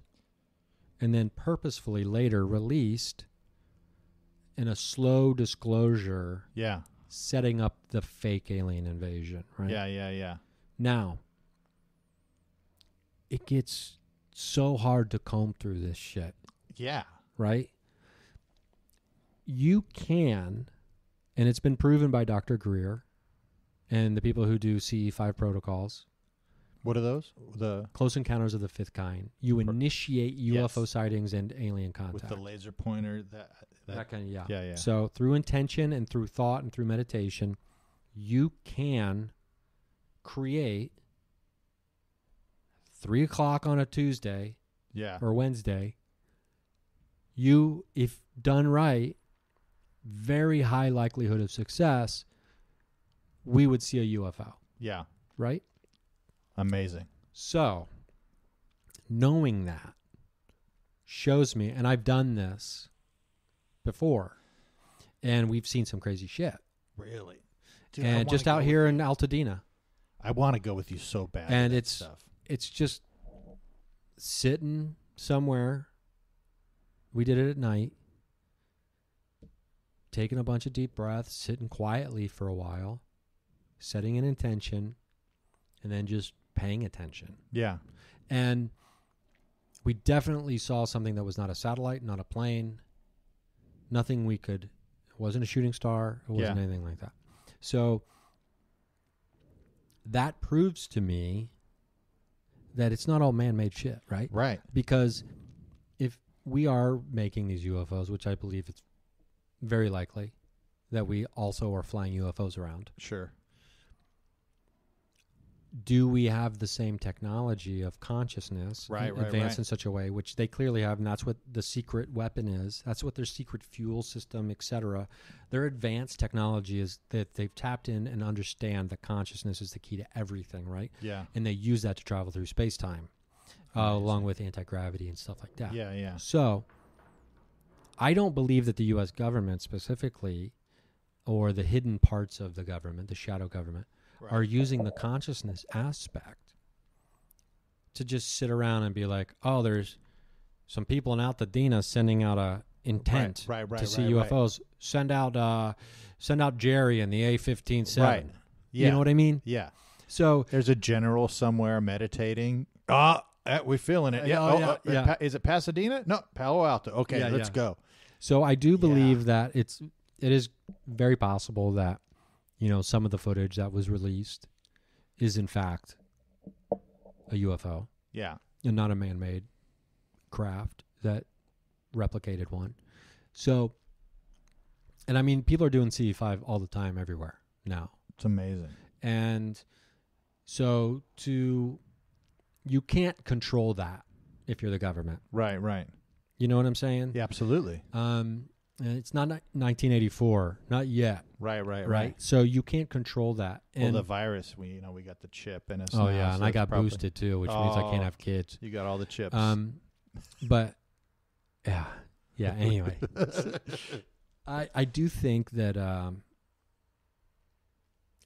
and then purposefully later released in a slow disclosure Yeah. setting up the fake alien invasion, right? Yeah, yeah, yeah. Now, it gets so hard to comb through this shit, Yeah. Right? You can, and it's been proven by Dr. Greer and the people who do CE5 protocols, What are those? The close encounters of the fifth kind. You initiate UFO Yes. sightings and alien contact with the laser pointer that that, that kind of, yeah. yeah, yeah. So through intention and through thought and through meditation, you can create three o'clock on a Tuesday yeah. or Wednesday. You, if done right, very high likelihood of success. We would see a UFO, Yeah. right? Amazing. So, knowing that shows me, and I've done this before, and we've seen some crazy shit. Really. Dude, and just out here in. Altadena, I want to go with you so bad. And it's- stuff. it's just sitting somewhere. We did it at night, taking a bunch of deep breaths, sitting quietly for a while, setting an intention, and then just paying attention. Yeah. And we definitely saw something that was not a satellite, not a plane, nothing we could, it wasn't a shooting star, it wasn't Yeah. anything like that. So that proves to me that it's not all man made shit, right? Right. Because we are making these UFOs, which I believe it's very likely that we also are flying UFOs around, Sure. do we have the same technology of consciousness Right, in- right, advanced right. in such a way which they clearly have and that's what the secret weapon is that's what their secret fuel system etc their advanced technology is that they've tapped in and understand that consciousness is the key to everything right Yeah. and they use that to travel through space-time uh, along with anti-gravity and stuff like that Yeah. Yeah. so i don't believe that the us government specifically or the hidden parts of the government the shadow government are using the consciousness aspect to just sit around and be like, oh, there's some people in Altadena sending out a intent right, right, to see right, right. UFOs. Send out, uh, send out Jerry and the A fifteen Right. Yeah. You know what I mean? Yeah. So There's a general somewhere meditating. Ah, uh, we're feeling it. Uh, Yeah. oh, yeah, uh, yeah. Pa- is it Pasadena? No, Palo Alto. Okay, Yeah, let's yeah. go. So I do believe that it's it is very possible that you know some of the footage that was released is in fact a UFO Yeah. and not a man-made craft that replicated one. So and I mean people are doing CE5 all the time everywhere now. It's amazing. And so to you can't control that if you're the government. Right, right. You know what I'm saying? Yeah, absolutely. Um, it's not 1984, not yet, Right, right, right? right. So you can't control that. Well, the virus, we you know we got the chip in us. oh now, yeah, so and I got probably- boosted too, which means I can't Oh. have kids. You got all the chips. Um, but yeah, yeah. Anyway, I I do think that um,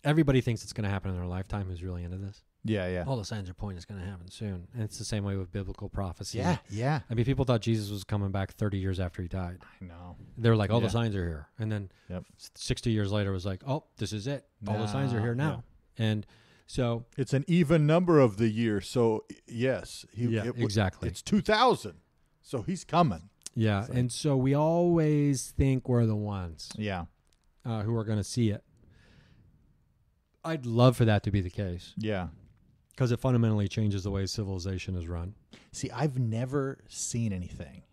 everybody thinks it's going to happen in their lifetime. Who's really into this? Yeah, yeah, All the signs are pointing it's going to happen soon, and it's the same way with biblical prophecy. yeah, yeah. I mean, people thought Jesus was coming back 30 years after he died. I know. They were like, all Yeah. the signs are here. And then Yep. 60 years later, it was like, oh, this is it. All the signs are here now. And so, It's an even number of the year, so yes, he, yeah, it exactly. It's two thousand, so he's coming. yeah. and so we always think we're the ones Yeah, uh, who are going to see it. I'd love for that to be the case yeah. Because it fundamentally changes the way civilization is run. See, I've never seen anything.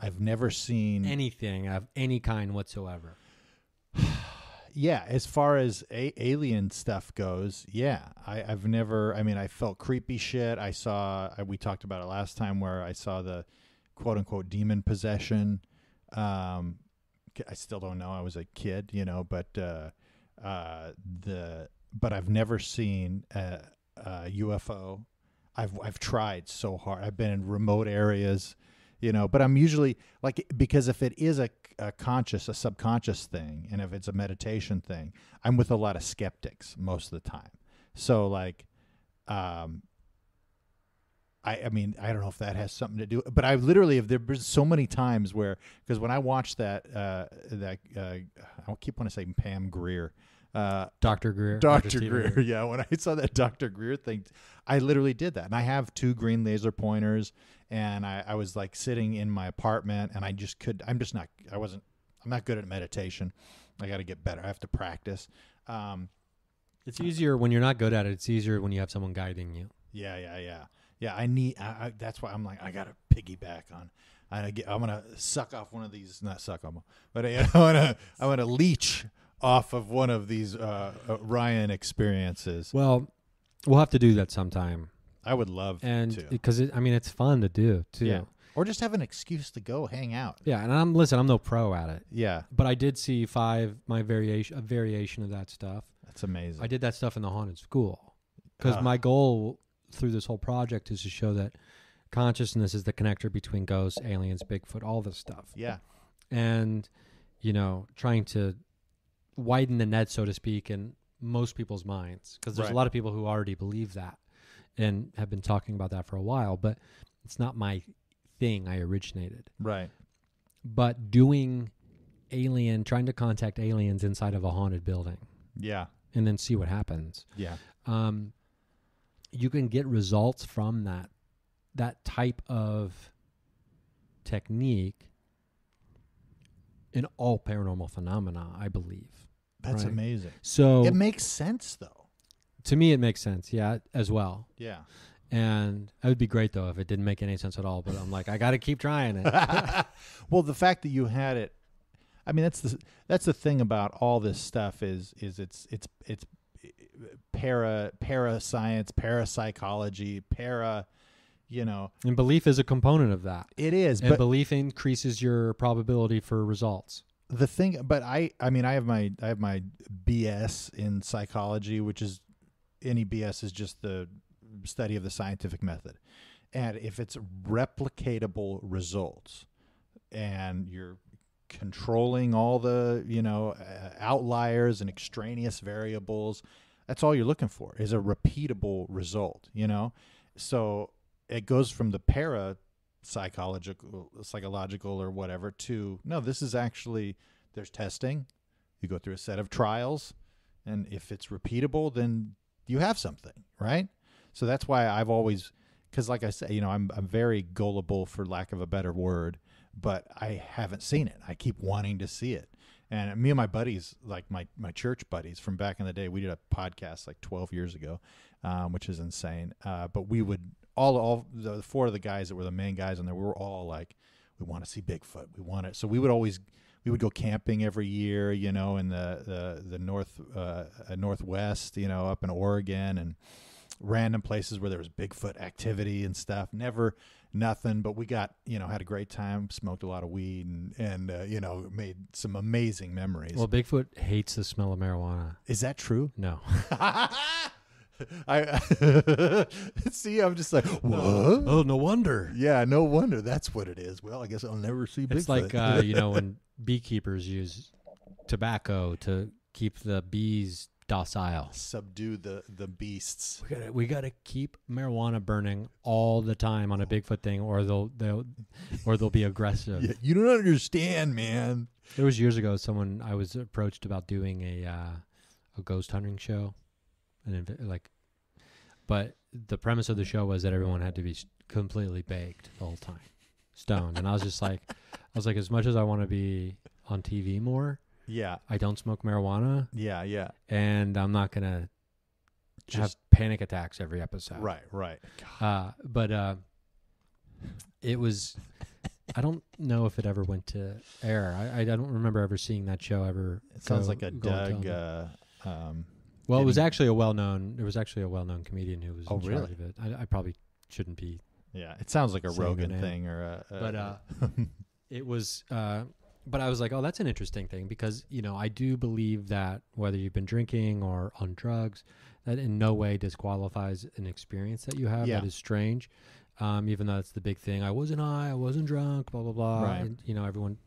I've never seen Anything of any kind whatsoever. yeah as far as a- alien stuff goes yeah I, i've never i mean i felt creepy shit i saw I, we talked about it last time where i saw the quote unquote demon possession um i still don't know i was a kid you know but uh uh the but i've never seen a, a ufo i've i've tried so hard i've been in remote areas you know. But I'm usually like because if it is a, a conscious, a subconscious thing, and if it's a meditation thing, I'm with a lot of skeptics most of the time. So like, um, I, I mean, I don't know if that has something to do, but I literally have there been so many times where because when I watched that uh, that uh, I keep wanting to say Pam Grier, uh, Dr. Greer. Dr. Greer. Yeah, when I saw that Dr. Greer thing, I literally did that. And I have two green laser pointers, and I, I was like sitting in my apartment, and I just could. I'm just not. I wasn't. I'm not good at meditation. I got to get better. I have to practice. Um, It's easier when you're not good at it. It's easier when you have someone guiding you. Yeah, yeah, yeah, yeah. I need. I, I, that's why I'm like, I gotta piggyback on. I get, I'm gonna suck off one of these. Not suck on, but I, I wanna. I wanna leech off of one of these uh, uh, Ryan experiences. Well, we'll have to do that sometime. I would love And to. because I mean, it's fun to do too. Yeah. Or just have an excuse to go hang out. Yeah, and I'm listen. I'm no pro at it, Yeah, but I did see five my variation a variation of that stuff. that's amazing. I did that stuff in the haunted school because Ah. my goal through this whole project is to show that consciousness is the connector between ghosts, aliens, Bigfoot, all this stuff, Yeah, and you know, trying to widen the net, so to speak, in most people's minds because there's Right. a lot of people who already believe that and have been talking about that for a while, but it's not my thing. I originated right. but doing alien trying to contact aliens inside of a haunted building Yeah, and then see what happens yeah, um, you can get results from that that type of technique in all paranormal phenomena i believe that's Right. amazing. so It makes sense though. to me it makes sense yeah as well Yeah. and it would be great though if it didn't make any sense at all but i'm like i gotta keep trying it well, the fact that you had it, I mean, that's the that's the thing about all this stuff is is it's it's it's para para science, parapsychology, para, you know, and belief is a component of that it is. and belief increases your probability for results the thing, but I I mean, I have my I have my BS in psychology, which is any BS is just the study of the scientific method, and if it's replicatable results, and you're controlling all the you know uh, outliers and extraneous variables that's all you're looking for is a repeatable result you know? So it goes from the para psychological psychological or whatever to no this is actually there's testing you go through a set of trials and if it's repeatable then you have something right so that's why i've always because like i said you know I'm, I'm very gullible for lack of a better word but I haven't seen it. I keep wanting to see it. And me and my buddies, like my, my church buddies from back in the day, we did a podcast like 12 years ago, um, which is insane. Uh, but we would all, all the four of the guys that were the main guys on there, we were all like, we want to see Bigfoot. We want it. So we would always, we would go camping every year, you know, in the, the, the North, uh, Northwest, you know, up in Oregon and random places where there was Bigfoot activity and stuff. Never, nothing but we got you know had a great time smoked a lot of weed and and uh, you know made some amazing memories well bigfoot hates the smell of marijuana is that true no i see i'm just like what? Oh no wonder. Yeah no wonder. That's what it is. Well i guess i'll never see It's like uh, you know when beekeepers use tobacco to keep the bees docile. subdue the the beasts. We gotta we gotta keep marijuana burning all the time on a Bigfoot thing, or they'll they'll or they'll be aggressive. yeah, you don't understand man. There was years ago someone I was approached about doing a uh, a ghost hunting show, and inv- like, but the premise of the show was that everyone had to be s- completely baked the whole time, stoned, and I was just like, I was like, as much as I want to be on TV more, yeah I don't smoke marijuana, yeah yeah and I'm not gonna have just panic attacks every episode. right right Uh, but uh, it was. I don't know if it ever went to air. I, I don't remember ever seeing that show ever. it sounds go- like a go doug uh, um well, it was actually a well-known. There was actually a well-known comedian who was Oh, in charge really? of it. I, I probably shouldn't be, yeah it sounds like a the rogan name. thing or a, a but uh, it was. Uh, but I was like, oh, that's an interesting thing because you know I do believe that whether you've been drinking or on drugs, that in no way disqualifies an experience that you have Yeah. that is strange. Um, even though it's the big thing, I wasn't high, I wasn't drunk, blah blah blah. Right. And, you know, everyone,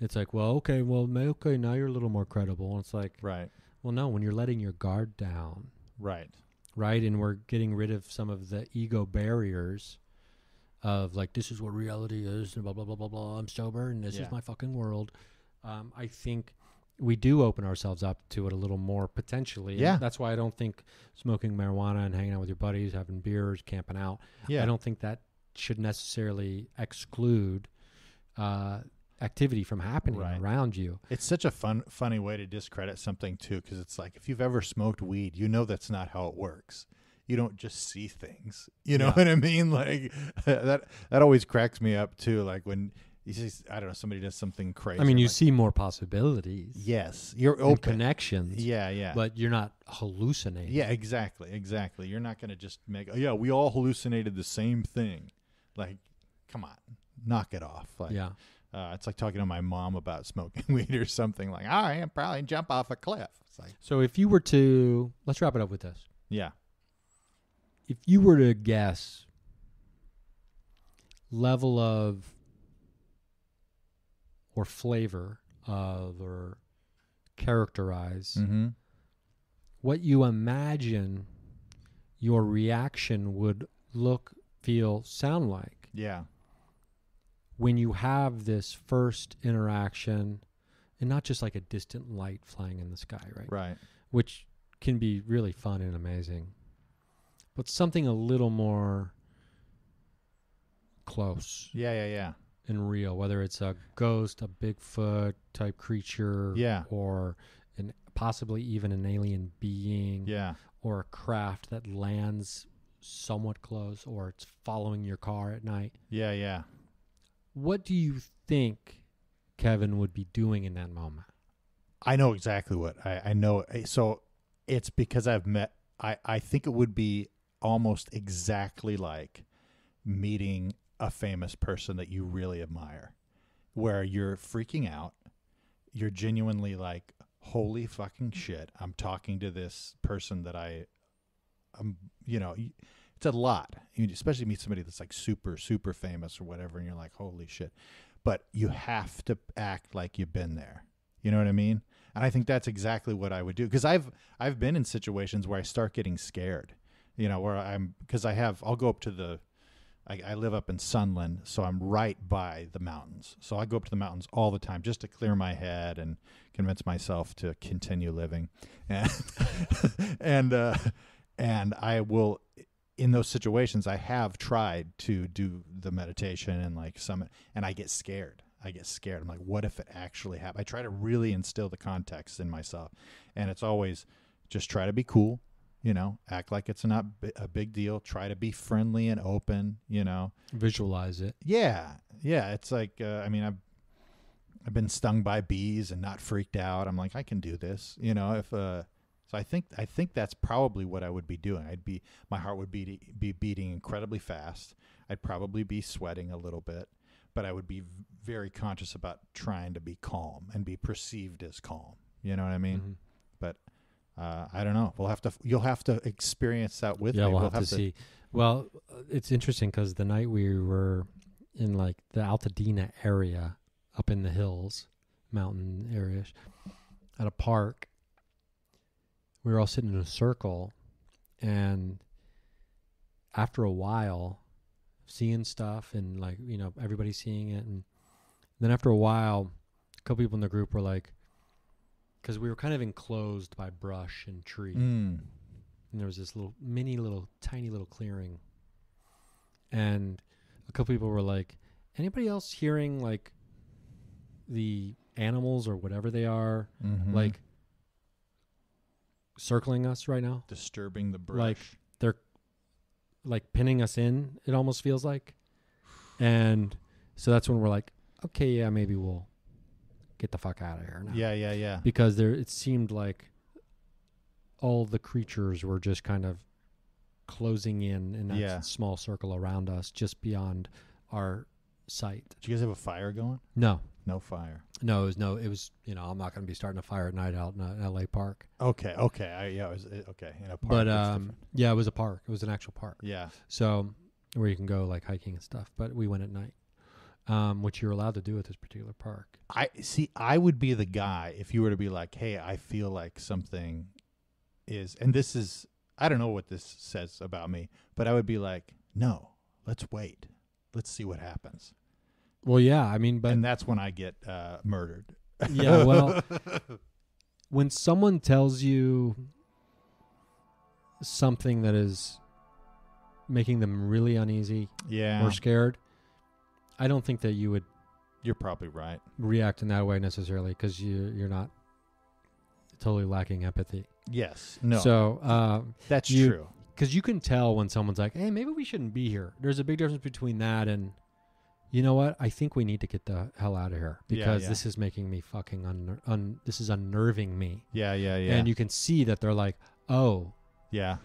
it's like, well, okay, well, ma- okay, now you're a little more credible. And it's like, Right. Well, no, when you're letting your guard down, Right. right, and we're getting rid of some of the ego barriers of like, this is what reality is, and blah blah blah blah blah. I'm sober, and this Yeah. is my fucking world. Um, I think we do open ourselves up to it a little more potentially. and Yeah. that's why I don't think smoking marijuana and hanging out with your buddies, having beers, camping out. Yeah. I don't think that should necessarily exclude uh, activity from happening Right. around you. It's such a fun, funny way to discredit something too, because it's like if you've ever smoked weed, you know that's not how it works. You don't just see things. You know Yeah. what I mean? Like that. That always cracks me up too. Like when you see, I don't know, somebody does something crazy. I mean, you like, see more possibilities, yes, you're open. connections, Yeah, yeah, but you're not hallucinating. yeah, exactly, exactly. You're not going to just make. Oh, yeah, we all hallucinated the same thing. Like, come on, knock it off. Like, yeah. Uh, it's like talking to my mom about smoking weed or something. Like, all right, I'll probably jump off a cliff. It's like, So if you were to let's wrap it up with this. yeah, If you were to guess level of or flavor of or characterize mm-hmm. what you imagine your reaction would look, feel, sound like yeah, when you have this first interaction and not just like a distant light flying in the sky, right? right, Which can be really fun and amazing. But something a little more close yeah, yeah, yeah, and real, whether it's a ghost, a Bigfoot type creature, Yeah. or an possibly even an alien being, yeah. or a craft that lands somewhat close, or it's following your car at night. Yeah, yeah. What do you think Kevin would be doing in that moment? I know exactly what I, I know. Eh, so it's because I've met. I I think it would be almost exactly like meeting a famous person that you really admire, where you're freaking out. You're genuinely like, "Holy fucking shit! I'm talking to this person that I, I'm, you know." It's a lot, you especially meet somebody that's like super, super famous or whatever, and you're like, "Holy shit!" But you have to act like you've been there. You know what I mean? And I think that's exactly what I would do because I've I've been in situations where I start getting scared. You know, where I'm because I have I'll go up to the I, I live up in Sunland, so I'm right by the mountains. So I go up to the mountains all the time just to clear my head and convince myself to continue living. And and uh, and I will in those situations I have tried to do the meditation and like some and I get scared. I get scared. I'm like, what if it actually happened? I try to really instill the context in myself, and it's always just try to be cool, you know, act like it's not a big deal. Try to be friendly and open, you know. Visualize it. Yeah, yeah. It's like, uh, I mean, I've I've been stung by bees and not freaked out. I'm like, I can do this, you know. If uh, so, I think I think that's probably what I would be doing. I'd be my heart would be be beating incredibly fast. I'd probably be sweating a little bit, but I would be very conscious about trying to be calm and be perceived as calm. You know what I mean? Mhm. But uh, I don't know. We'll have to. You'll have to experience that with yeah, me. we'll, have, to, see. Well, uh, it's interesting because the night we were in like the Altadena area, up in the hills, mountain area, at a park, we were all sitting in a circle, and after a while, seeing stuff and like you know everybody seeing it, and then after a while, a couple people in the group were like, because we were kind of enclosed by brush and tree Mm. and there was this little mini little tiny little clearing and a couple people were like anybody else hearing like the animals or whatever they are Mhm. like circling us right now disturbing the brush. like they're like pinning us in it almost feels like and so that's when we're like okay yeah maybe we'll get the fuck out of here now yeah, yeah, yeah. because there it seemed like all the creatures were just kind of closing in in that Yeah. small circle around us just beyond our sight Do you guys have a fire going? no No fire. No it was no it was you know i'm not going to be starting a fire at night out in a la park Okay, okay. I, yeah, it was uh, okay. In a park, but um yeah it was a park it was an actual park yeah, so where you can go like hiking and stuff. But we went at night, um, which you're allowed to do at this particular park. I see. I would be the guy if you were to be like, "Hey, I feel like something is," and this is. I don't know what this says about me, but I would be like, "No, let's wait. Let's see what happens." Well, yeah, I mean, but and that's when I get uh, murdered. yeah, well, when someone tells you something that is making them really uneasy yeah, or scared, I don't think that you would you're probably right. react in that way necessarily because you you're not totally lacking empathy. Yes, no, So, uh, that's you- true. because you can tell when someone's like, "Hey, maybe we shouldn't be here." There's a big difference between that and, you know what? I think we need to get the hell out of here because yeah. this is making me fucking un- un- this is unnerving me. Yeah, yeah, yeah, And you can see that they're like, "Oh, yeah,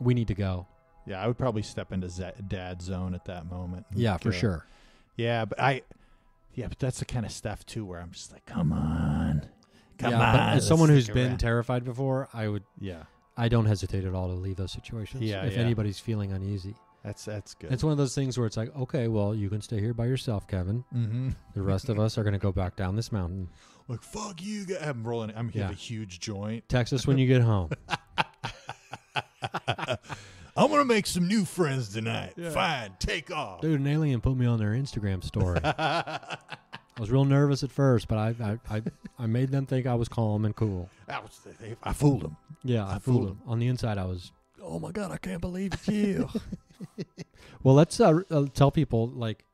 we need to go." yeah. I would probably step into Z- dad zone at that moment. Yeah, for sure. Yeah, but I, yeah, but that's the kind of stuff too where I'm just like, come on, come yeah, on. but as someone who's been around." terrified before, I would yeah, I don't hesitate at all to leave those situations Yeah, if yeah. anybody's feeling uneasy. That's that's good. It's one of those things where it's like, "Okay, well, you can stay here by yourself, Kevin. mm-hmm. The rest of us are going to go back down this mountain. like fuck you. guys. I'm rolling. I'm Yeah. a huge joint. Text us when you get home." I'm gonna make some new friends tonight. Yeah. Fine, take off. Dude, an alien put me on their Instagram story. I was real nervous at first, but I I, I I made them think I was calm and cool. I, was, I fooled them. Yeah, I I fooled fooled them. On the inside, I was, oh my god, I can't believe it's you. well, let's uh, uh, tell people like,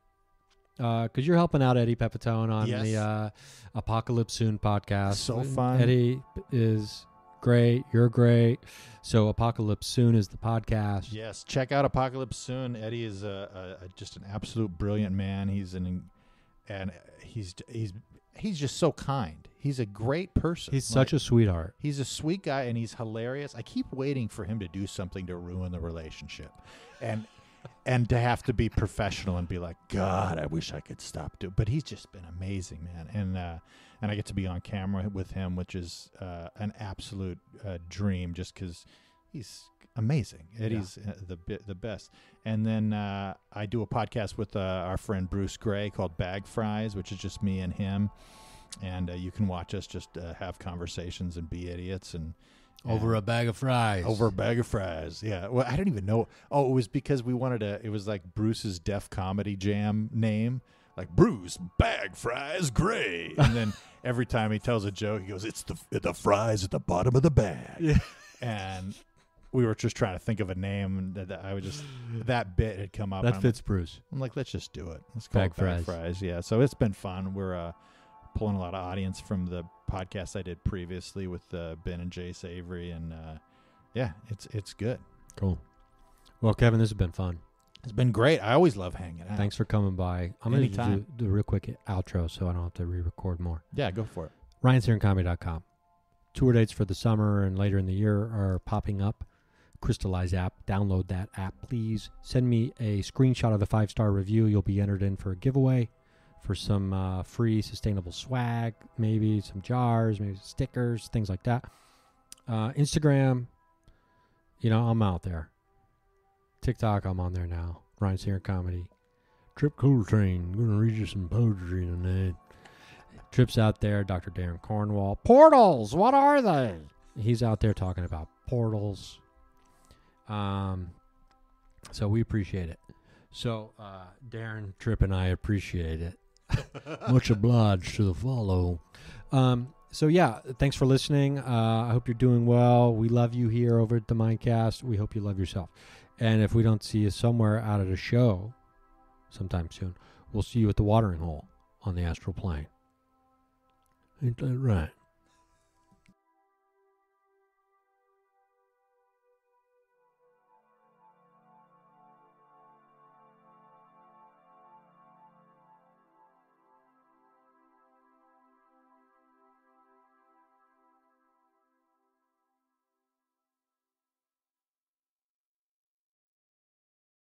because you're helping out Eddie Pepitone on Yes. the uh, Apocalypse Soon podcast. So Uh, fun. Eddie is great. You're great. So Apocalypse Soon is the podcast. Yes, check out Apocalypse soon. Eddie is a, a, a just an absolute brilliant man. He's an and he's he's he's just so kind. He's a great person. He's such a sweetheart. He's a sweet guy and he's hilarious. I keep waiting for him to do something to ruin the relationship. And and to have to be professional and be like, God, I wish I could stop doing but he's just been amazing, man. And uh and I get to be on camera with him, which is uh, an absolute uh, dream just cuz he's amazing. Eddie's uh, the the best. And then uh, I do a podcast with uh, our friend Bruce Gray called Bag Fries, which is just me and him. And uh, you can watch us just uh, have conversations and be idiots and Over a bag of fries. over a bag of fries. Yeah. Well, I don't even know. Oh, it was because we wanted to. It was like Bruce's Def Comedy Jam name, like Bruce Bag Fries Gray. And then every time he tells a joke, he goes, "It's the the fries at the bottom of the bag." Yeah. And we were just trying to think of a name, that, that I would just that bit had come up. That I'm fits Bruce. I'm like, let's just do it. Let's call Bag it bag fries. fries. Yeah. So it's been fun. We're uh, pulling a lot of audience from the podcast I did previously with uh, Ben and Jace Avery, and uh, yeah, it's it's good. Cool. Well, Kevin, this has been fun. It's been great. I always love hanging out. Thanks for coming by. I'm going to do, a real quick outro so I don't have to re-record more. Yeah, go for it. RyanSingerComedy.com. Tour dates for the summer and later in the year are popping up. CrystalEyes app. Download that app, please. Send me a screenshot of the five star review. You'll be entered in for a giveaway for some uh, free sustainable swag, maybe some jars, maybe stickers, things like that. Uh, Instagram, you know, I'm out there. TikTok, I'm on there now. Ryan Singer Comedy. Trip Cool Train. Gonna read you some poetry tonight. Trips out there. Dr. Darren Cornwall. Portals. What are they? He's out there talking about portals. Um, so we appreciate it. So uh, Darren, Trip, and I appreciate it. Much obliged to the follow. Um, so yeah, thanks for listening. Uh, I hope you're doing well. We love you here over at the Mindcast. We hope you love yourself. And if we don't see you somewhere out at a show sometime soon, we'll see you at the watering hole on the astral plane. Ain't that right?